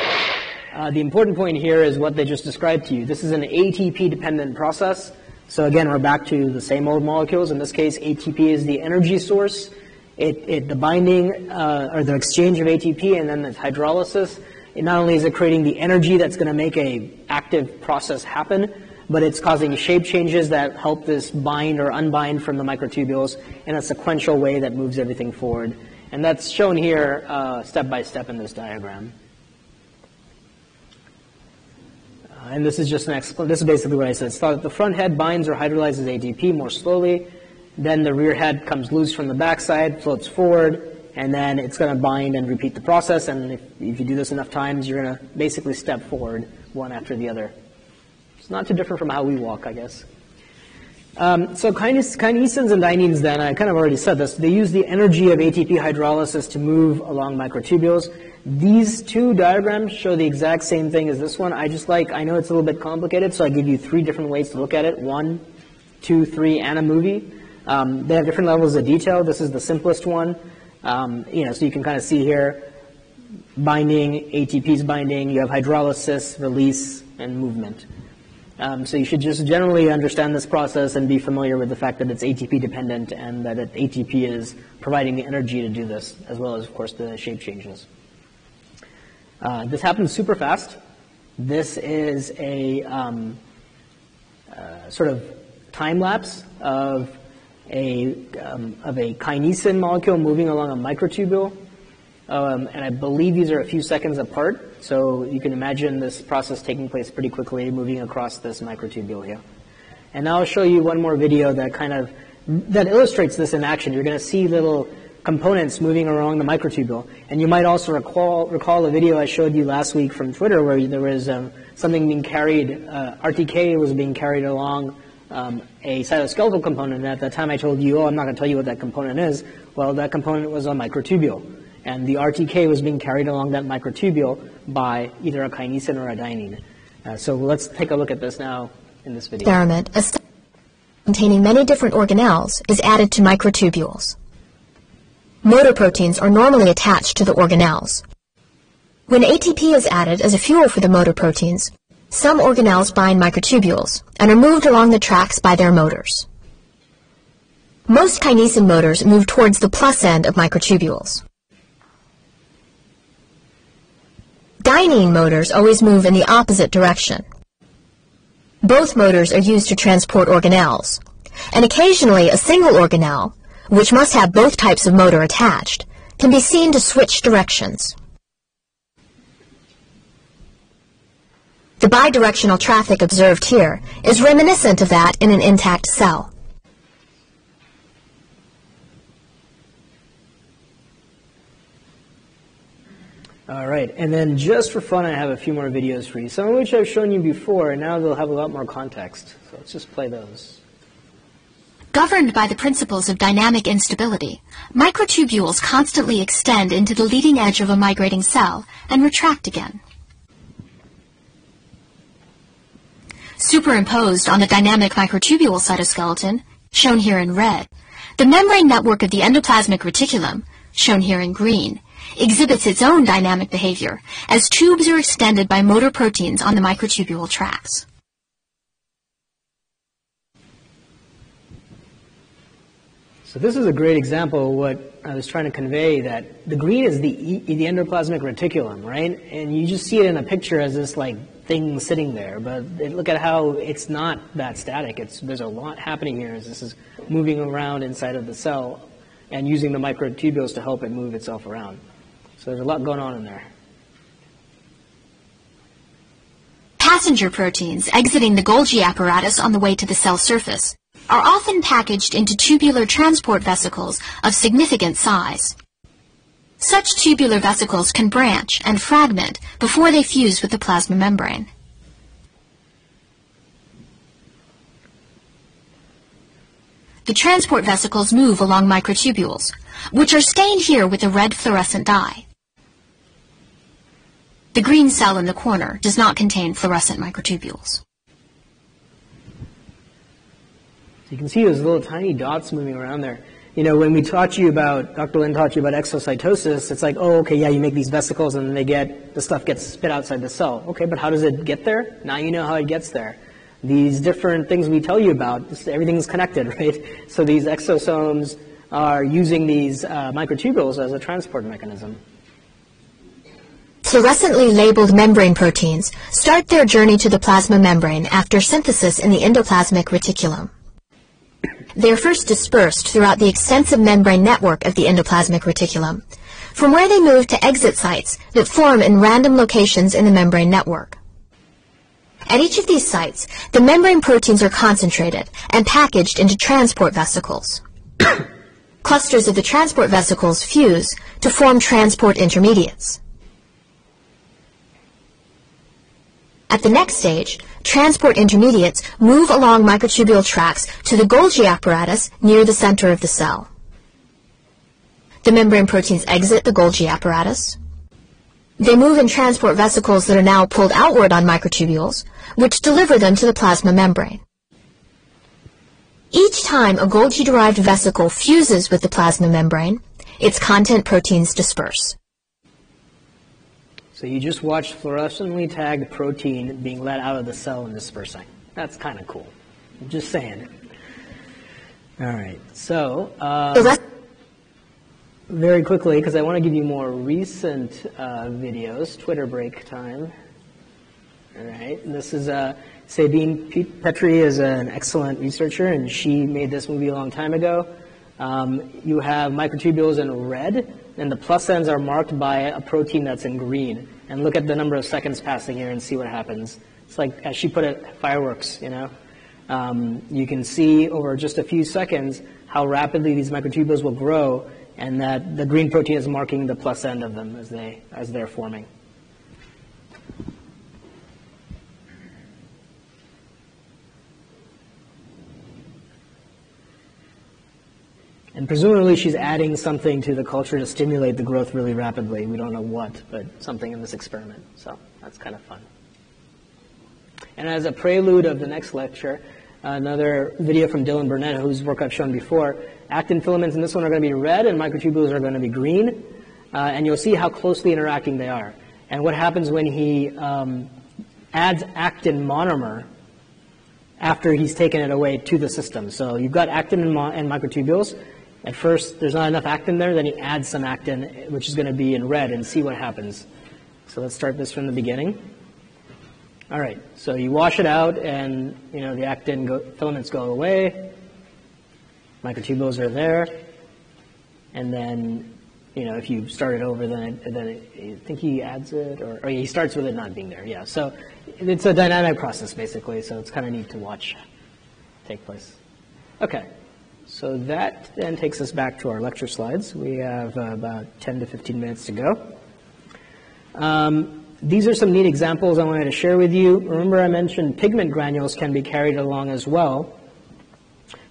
Uh, the important point here is what they just described to you. This is an ATP-dependent process. So again, we're back to the same old molecules. In this case, ATP is the energy source. It, it, the binding uh, or the exchange of ATP and then the hydrolysis it not only is it creating the energy that's going to make a active process happen, but it's causing shape changes that help this bind or unbind from the microtubules in a sequential way that moves everything forward. And that's shown here uh, step by step in this diagram. Uh, and this is just an explanation. This is basically what I said. So the front head binds or hydrolyzes ATP more slowly. Then the rear head comes loose from the backside, floats forward, and then it's going to bind and repeat the process. And if, if you do this enough times, you're going to basically step forward one after the other. It's not too different from how we walk, I guess. Um, so kines, kinesins and dyneins then, I kind of already said this, they use the energy of ATP hydrolysis to move along microtubules. These two diagrams show the exact same thing as this one. I just like, I know it's a little bit complicated, so I give you three different ways to look at it. One, two, three, and a movie. Um, they have different levels of detail. This is the simplest one. Um, you know, so you can kind of see here binding, ATP's binding, you have hydrolysis, release, and movement. Um, so you should just generally understand this process and be familiar with the fact that it's ATP dependent and that it, ATP is providing the energy to do this, as well as, of course, the shape changes. Uh, this happens super fast. This is a um, uh, sort of time lapse of a, um, of a kinesin molecule moving along a microtubule. Um, and I believe these are a few seconds apart. So you can imagine this process taking place pretty quickly, moving across this microtubule here. And now I'll show you one more video that kind of, that illustrates this in action. You're going to see little components moving along the microtubule. And you might also recall, recall a video I showed you last week from Twitter where there was um, something being carried, uh, RTK was being carried along um, a cytoskeletal component. And at that time I told you, oh, I'm not going to tell you what that component is. Well, that component was a microtubule. And the RTK was being carried along that microtubule by either a kinesin or a dynein. Uh, so let's take a look at this now in this video. Experiment, a st- containing many different organelles, is added to microtubules. Motor proteins are normally attached to the organelles. When ATP is added as a fuel for the motor proteins, some organelles bind microtubules and are moved along the tracks by their motors. Most kinesin motors move towards the plus end of microtubules. Dynein motors always move in the opposite direction. Both motors are used to transport organelles, and occasionally a single organelle, which must have both types of motor attached, can be seen to switch directions. The bidirectional traffic observed here is reminiscent of that in an intact cell. All right, and then just for fun, I have a few more videos for you, some of which I've shown you before, and now they'll have a lot more context. So let's just play those. Governed by the principles of dynamic instability, microtubules constantly extend into the leading edge of a migrating cell and retract again. Superimposed on the dynamic microtubule cytoskeleton, shown here in red, the membrane network of the endoplasmic reticulum, shown here in green, exhibits its own dynamic behavior as tubes are extended by motor proteins on the microtubule tracks. So this is a great example of what I was trying to convey that the green is the, the endoplasmic reticulum, right? And you just see it in a picture as this like thing sitting there, but look at how it's not that static. It's, there's a lot happening here as this is moving around inside of the cell and using the microtubules to help it move itself around. So there's a lot going on in there. Passenger proteins exiting the Golgi apparatus on the way to the cell surface are often packaged into tubular transport vesicles of significant size. Such tubular vesicles can branch and fragment before they fuse with the plasma membrane. The transport vesicles move along microtubules, which are stained here with a red fluorescent dye. The green cell in the corner does not contain fluorescent microtubules. You can see those little tiny dots moving around there. You know, when we taught you about, Dr. Lin taught you about exocytosis, it's like, oh, okay, yeah, you make these vesicles and then they get, the stuff gets spit outside the cell. Okay, but how does it get there? Now you know how it gets there. These different things we tell you about, everything's connected, right? So these exosomes are using these uh, microtubules as a transport mechanism. Fluorescently labeled membrane proteins start their journey to the plasma membrane after synthesis in the endoplasmic reticulum. They are first dispersed throughout the extensive membrane network of the endoplasmic reticulum, from where they move to exit sites that form in random locations in the membrane network. At each of these sites, the membrane proteins are concentrated and packaged into transport vesicles. Clusters of the transport vesicles fuse to form transport intermediates. At the next stage, transport intermediates move along microtubule tracks to the Golgi apparatus near the center of the cell. The membrane proteins exit the Golgi apparatus. They move in transport vesicles that are now pulled outward on microtubules, which deliver them to the plasma membrane. Each time a Golgi-derived vesicle fuses with the plasma membrane, its content proteins disperse. So you just watched fluorescently tagged protein being let out of the cell and dispersing. That's kind of cool. I'm just saying. All right. So, uh, So very quickly, because I want to give you more recent uh, videos, Twitter break time. All right. This is uh, Sabine Pe- Petry is an excellent researcher, and she made this movie a long time ago. Um, you have microtubules in red, and the plus ends are marked by a protein that's in green. And look at the number of seconds passing here and see what happens. It's like, as she put it, fireworks, you know? Um, you can see over just a few seconds how rapidly these microtubules will grow, and that the green protein is marking the plus end of them as, they, as they're forming. And presumably she's adding something to the culture to stimulate the growth really rapidly. We don't know what, but something in this experiment. So that's kind of fun. And as a prelude of the next lecture, another video from Dylan Burnette, whose work I've shown before. Actin filaments in this one are going to be red and microtubules are going to be green. Uh, and you'll see how closely interacting they are. And what happens when he um, adds actin monomer after he's taken it away to the system. So you've got actin and, and microtubules. At first, there's not enough actin there. Then he adds some actin, which is going to be in red, and see what happens. So let's start this from the beginning. All right. So you wash it out, and you know the actin go, filaments go away. Microtubules are there, and then you know if you start it over, then then it, I think he adds it, or, or he starts with it not being there. Yeah. So it's a dynamic process basically. So it's kind of neat to watch take place. Okay. So that then takes us back to our lecture slides. We have uh, about 10 to 15 minutes to go. Um, these are some neat examples I wanted to share with you. Remember I mentioned pigment granules can be carried along as well.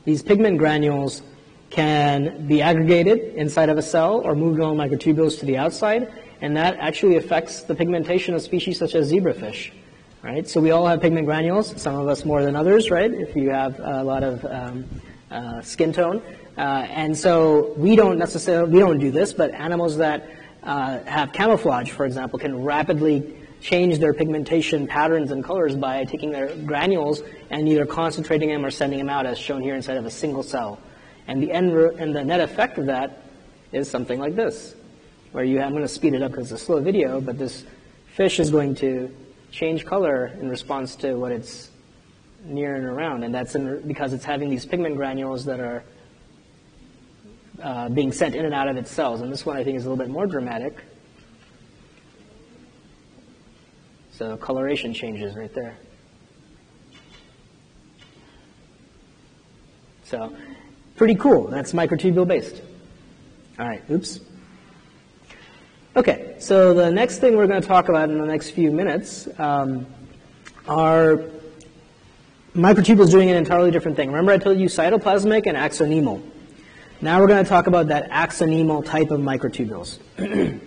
These pigment granules can be aggregated inside of a cell or moved along microtubules to the outside, and that actually affects the pigmentation of species such as zebrafish. Right? So we all have pigment granules, some of us more than others, right? If you have a lot of um, uh, skin tone. Uh, and so we don't necessarily, we don't do this, but animals that uh, have camouflage, for example, can rapidly change their pigmentation patterns and colors by taking their granules and either concentrating them or sending them out as shown here inside of a single cell. And the end and the net effect of that is something like this, where you, I'm going to speed it up because it's a slow video, but this fish is going to change color in response to what it's near and around, and that's in, because it's having these pigment granules that are uh, being sent in and out of its cells. And this one I think is a little bit more dramatic. So coloration changes right there. So pretty cool. That's microtubule based. All right, oops. Okay, so the next thing we're going to talk about in the next few minutes um, are microtubules doing an entirely different thing. Remember I told you cytoplasmic and axonemal. Now we're going to talk about that axonemal type of microtubules.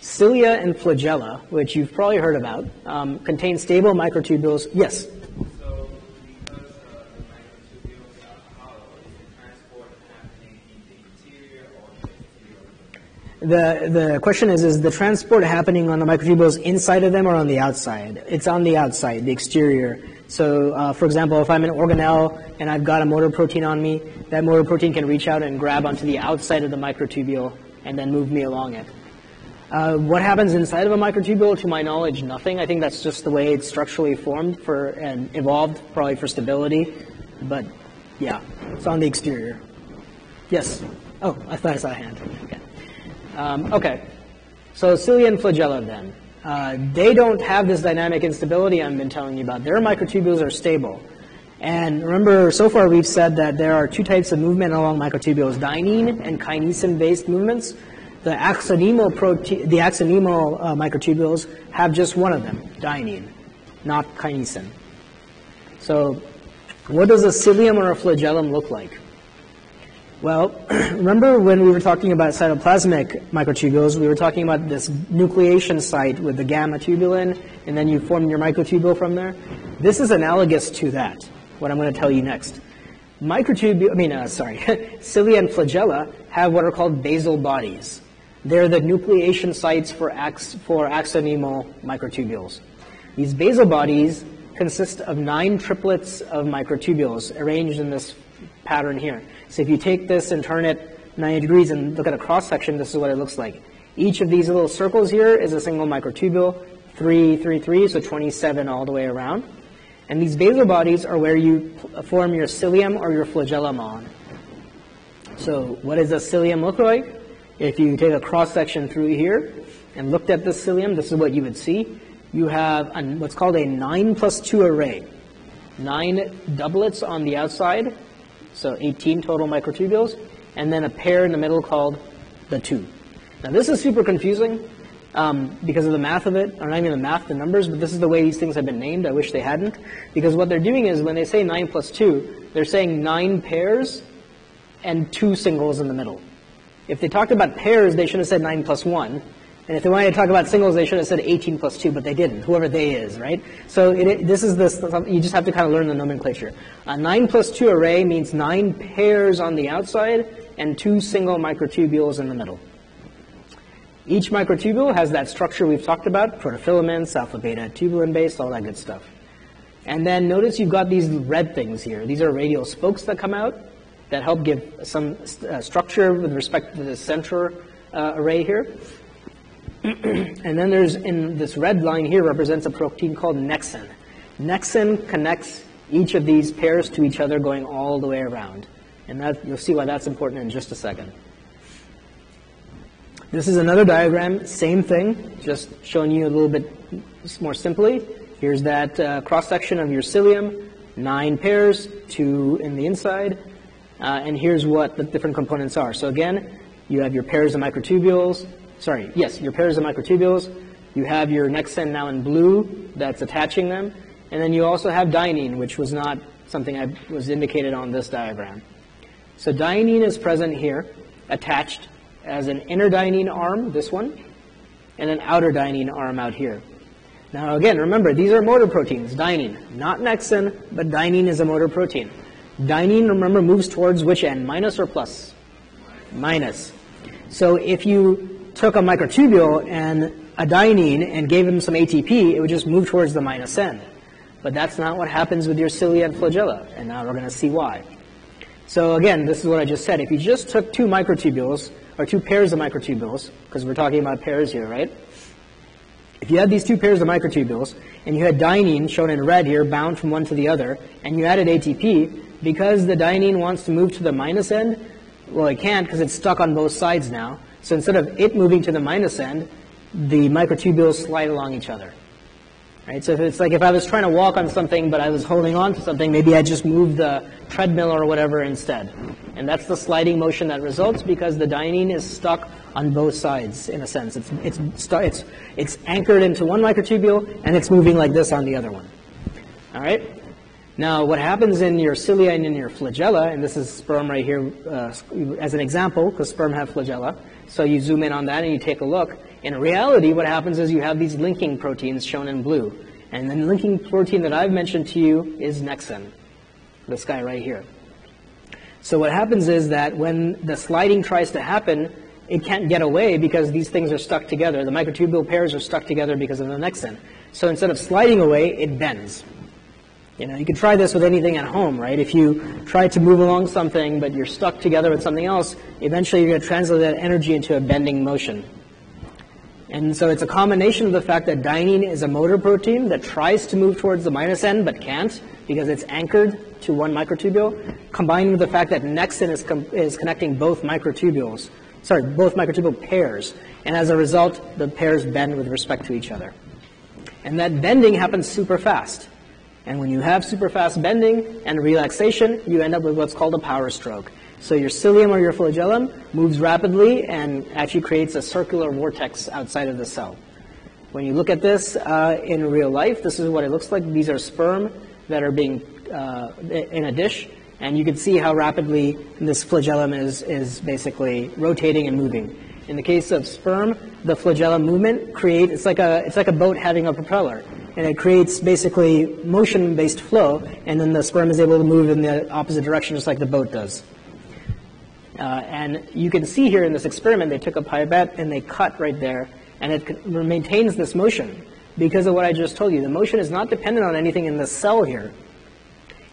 Cilia and flagella, which you've probably heard about, um, contain stable microtubules. Yes? So, because uh, the microtubules are hollow, is the transport happening in the interior or exterior? The, the question is, is the transport happening on the microtubules inside of them or on the outside? It's on the outside, the exterior. So, uh, for example, if I'm an organelle and I've got a motor protein on me, that motor protein can reach out and grab onto the outside of the microtubule and then move me along it. Uh, what happens inside of a microtubule? To my knowledge, nothing. I think that's just the way it's structurally formed for and evolved, probably for stability. But yeah, it's on the exterior. Yes. Oh, I thought I saw a hand. Okay. Um, okay. So cilia and flagella then. Uh, they don't have this dynamic instability I've been telling you about. Their microtubules are stable. And remember, so far we've said that there are two types of movement along microtubules, dynein and kinesin-based movements. The axonemal, prote- the axonemal uh, microtubules have just one of them, dynein, not kinesin. So what does a cilium or a flagellum look like? Well, remember when we were talking about cytoplasmic microtubules, we were talking about this nucleation site with the gamma tubulin, and then you form your microtubule from there. This is analogous to that, what I'm going to tell you next. Microtubule, I mean, uh, sorry, cilia and flagella have what are called basal bodies. They're the nucleation sites for, ax, for axonemal microtubules. These basal bodies consist of nine triplets of microtubules arranged in this pattern here. So if you take this and turn it 90 degrees and look at a cross section, this is what it looks like. Each of these little circles here is a single microtubule, three, three, three, so 27 all the way around. And these basal bodies are where you form your cilium or your flagellum on. So what does a cilium look like? If you take a cross section through here and looked at the cilium, this is what you would see. You have what's called a 9 plus 2 array. Nine doublets on the outside, so 18 total microtubules, and then a pair in the middle called the 2. Now this is super confusing um, because of the math of it, or not even the math, the numbers, but this is the way these things have been named. I wish they hadn't. Because what they're doing is when they say 9 plus 2, they're saying 9 pairs and 2 singles in the middle. If they talked about pairs, they should have said 9 plus 1. And if they wanted to talk about singles, they should have said 18 plus 2, but they didn't, whoever they is, right? So it, this is this, you just have to kind of learn the nomenclature. A 9 plus 2 array means 9 pairs on the outside and 2 single microtubules in the middle. Each microtubule has that structure we've talked about, protofilaments, alpha beta tubulin based, all that good stuff. And then notice you've got these red things here. These are radial spokes that come out that help give some uh, structure with respect to the center uh, array here. and then there's, in this red line here represents a protein called nexin. Nexin connects each of these pairs to each other going all the way around. And that, you'll see why that's important in just a second. This is another diagram, same thing, just showing you a little bit more simply. Here's that uh, cross-section of your cilium, nine pairs, two in the inside, uh, and here's what the different components are. So again, you have your pairs of microtubules, sorry, yes, your pairs of microtubules, you have your nexin now in blue that's attaching them, and then you also have dynein, which was not something I was indicated on this diagram. So dynein is present here, attached as an inner dynein arm, this one, and an outer dynein arm out here. Now again, remember, these are motor proteins, dynein, not nexin, but dynein is a motor protein. Dynein, remember, moves towards which end, minus or plus? Minus. So if you took a microtubule and a dynein and gave them some ATP, it would just move towards the minus end. But that's not what happens with your cilia and flagella, and now we're going to see why. So again, this is what I just said. If you just took two microtubules, or two pairs of microtubules, because we're talking about pairs here, right? If you had these two pairs of microtubules, and you had dynein shown in red here, bound from one to the other, and you added ATP, because the dynein wants to move to the minus end, well, it can't because it's stuck on both sides now. So instead of it moving to the minus end, the microtubules slide along each other. Right? So if it's like if I was trying to walk on something, but I was holding on to something, maybe I just move the treadmill or whatever instead. And that's the sliding motion that results because the dynein is stuck on both sides in a sense. It's, it's, it's, it's anchored into one microtubule and it's moving like this on the other one. All right? Now, what happens in your cilia and in your flagella, and this is sperm right here uh, as an example, because sperm have flagella. So you zoom in on that and you take a look. In reality, what happens is you have these linking proteins shown in blue. And the linking protein that I've mentioned to you is nexin, this guy right here. So what happens is that when the sliding tries to happen, it can't get away because these things are stuck together. The microtubule pairs are stuck together because of the nexin. So instead of sliding away, it bends. You know, you can try this with anything at home, right? If you try to move along something, but you're stuck together with something else, eventually you're going to translate that energy into a bending motion. And so it's a combination of the fact that dynein is a motor protein that tries to move towards the minus end but can't because it's anchored to one microtubule, combined with the fact that nexin is, is connecting both microtubules, sorry, both microtubule pairs. And as a result, the pairs bend with respect to each other. And that bending happens super fast. And when you have super fast bending and relaxation, you end up with what's called a power stroke. So your cilium or your flagellum moves rapidly and actually creates a circular vortex outside of the cell. When you look at this uh, in real life, this is what it looks like. These are sperm that are being uh, in a dish, and you can see how rapidly this flagellum is, is basically rotating and moving. In the case of sperm, the flagellum movement create it's like a it's like a boat having a propeller, and it creates basically motion-based flow, and then the sperm is able to move in the opposite direction just like the boat does. Uh, and you can see here in this experiment, they took a pipette and they cut right there, and it maintains this motion. because of what I just told you. The motion is not dependent on anything in the cell here.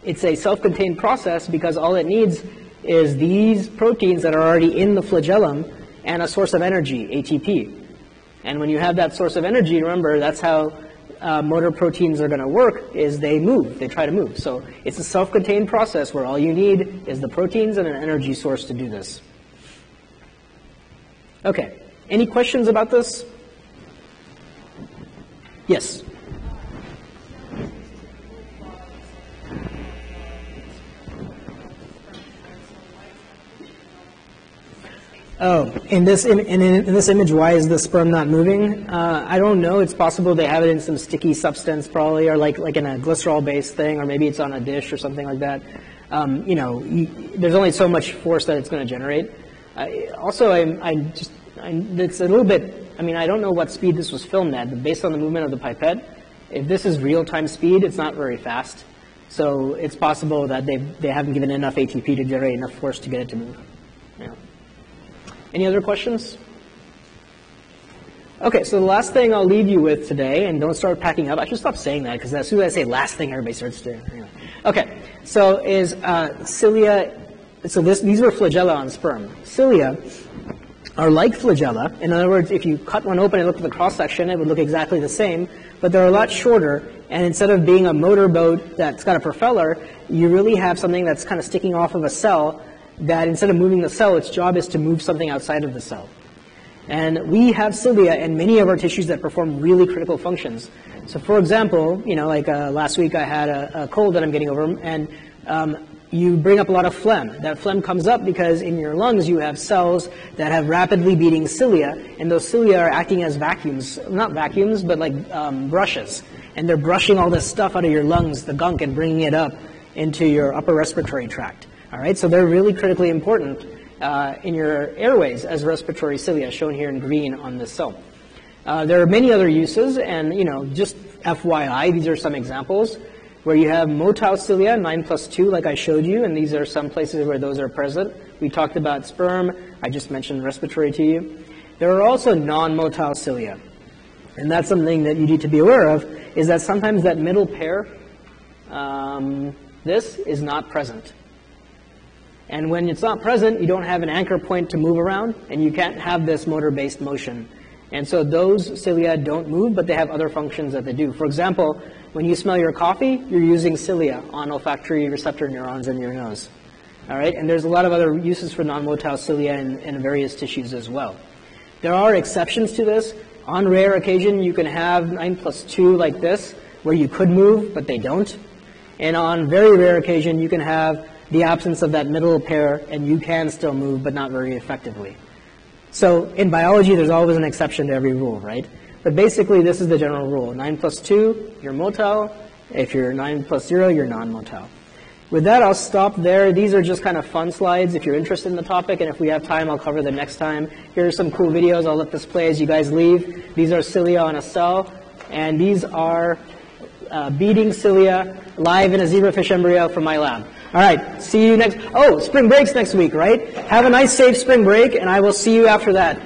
It's a self-contained process because all it needs is these proteins that are already in the flagellum and a source of energy, ATP. And when you have that source of energy, remember, that's how uh, motor proteins are going to work, is they move, they try to move. So it's a self-contained process where all you need is the proteins and an energy source to do this. Okay, any questions about this? Yes? Oh, in this in, in, in this image, why is the sperm not moving? Uh, I don't know. It's possible they have it in some sticky substance, probably, or like like in a glycerol-based thing, or maybe it's on a dish or something like that. Um, you know, you, there's only so much force that it's going to generate. I, also, I, I just I, it's a little bit. I mean, I don't know what speed this was filmed at, but based on the movement of the pipette, if this is real-time speed, it's not very fast. So it's possible that they they haven't given enough ATP to generate enough force to get it to move. Yeah. Any other questions? Okay, so the last thing I'll leave you with today, and don't start packing up. I should stop saying that because as soon as I say last thing, everybody starts to. Anyway. Okay, so is uh, cilia. So this, these are flagella on sperm. Cilia are like flagella. In other words, if you cut one open and look at the cross section, it would look exactly the same, but they're a lot shorter. And instead of being a motorboat that's got a propeller, you really have something that's kind of sticking off of a cell that instead of moving the cell, its job is to move something outside of the cell. And we have cilia in many of our tissues that perform really critical functions. So for example, you know, like uh, last week I had a, a, cold that I'm getting over, and um, you bring up a lot of phlegm. That phlegm comes up because in your lungs you have cells that have rapidly beating cilia, and those cilia are acting as vacuums, not vacuums, but like um, brushes. And they're brushing all this stuff out of your lungs, the gunk, and bringing it up into your upper respiratory tract. All right, so they're really critically important uh, in your airways as respiratory cilia, shown here in green on this cell. Uh, there are many other uses, and you know, just FYI, these are some examples where you have motile cilia, 9 plus 2, like I showed you, and these are some places where those are present. We talked about sperm. I just mentioned respiratory to you. There are also non-motile cilia. And that's something that you need to be aware of, is that sometimes that middle pair, um, this is not present. And when it's not present, you don't have an anchor point to move around, and you can't have this motor-based motion. And so those cilia don't move, but they have other functions that they do. For example, when you smell your coffee, you're using cilia on olfactory receptor neurons in your nose. All right, and there's a lot of other uses for non-motile cilia in, in various tissues as well. There are exceptions to this. On rare occasion, you can have 9 plus 2 like this, where you could move, but they don't. And on very rare occasion, you can have the absence of that middle pair, and you can still move, but not very effectively. So in biology, there's always an exception to every rule, right? But basically, this is the general rule. 9 plus 2, you're motile. If you're 9 plus 0, you're non-motile. With that, I'll stop there. These are just kind of fun slides if you're interested in the topic, and if we have time, I'll cover them next time. Here are some cool videos. I'll let this play as you guys leave. These are cilia on a cell, and these are uh, beating cilia live in a zebrafish embryo from my lab. All right. See you next. Oh, spring break's next week, right? Have a nice, safe spring break, and I will see you after that.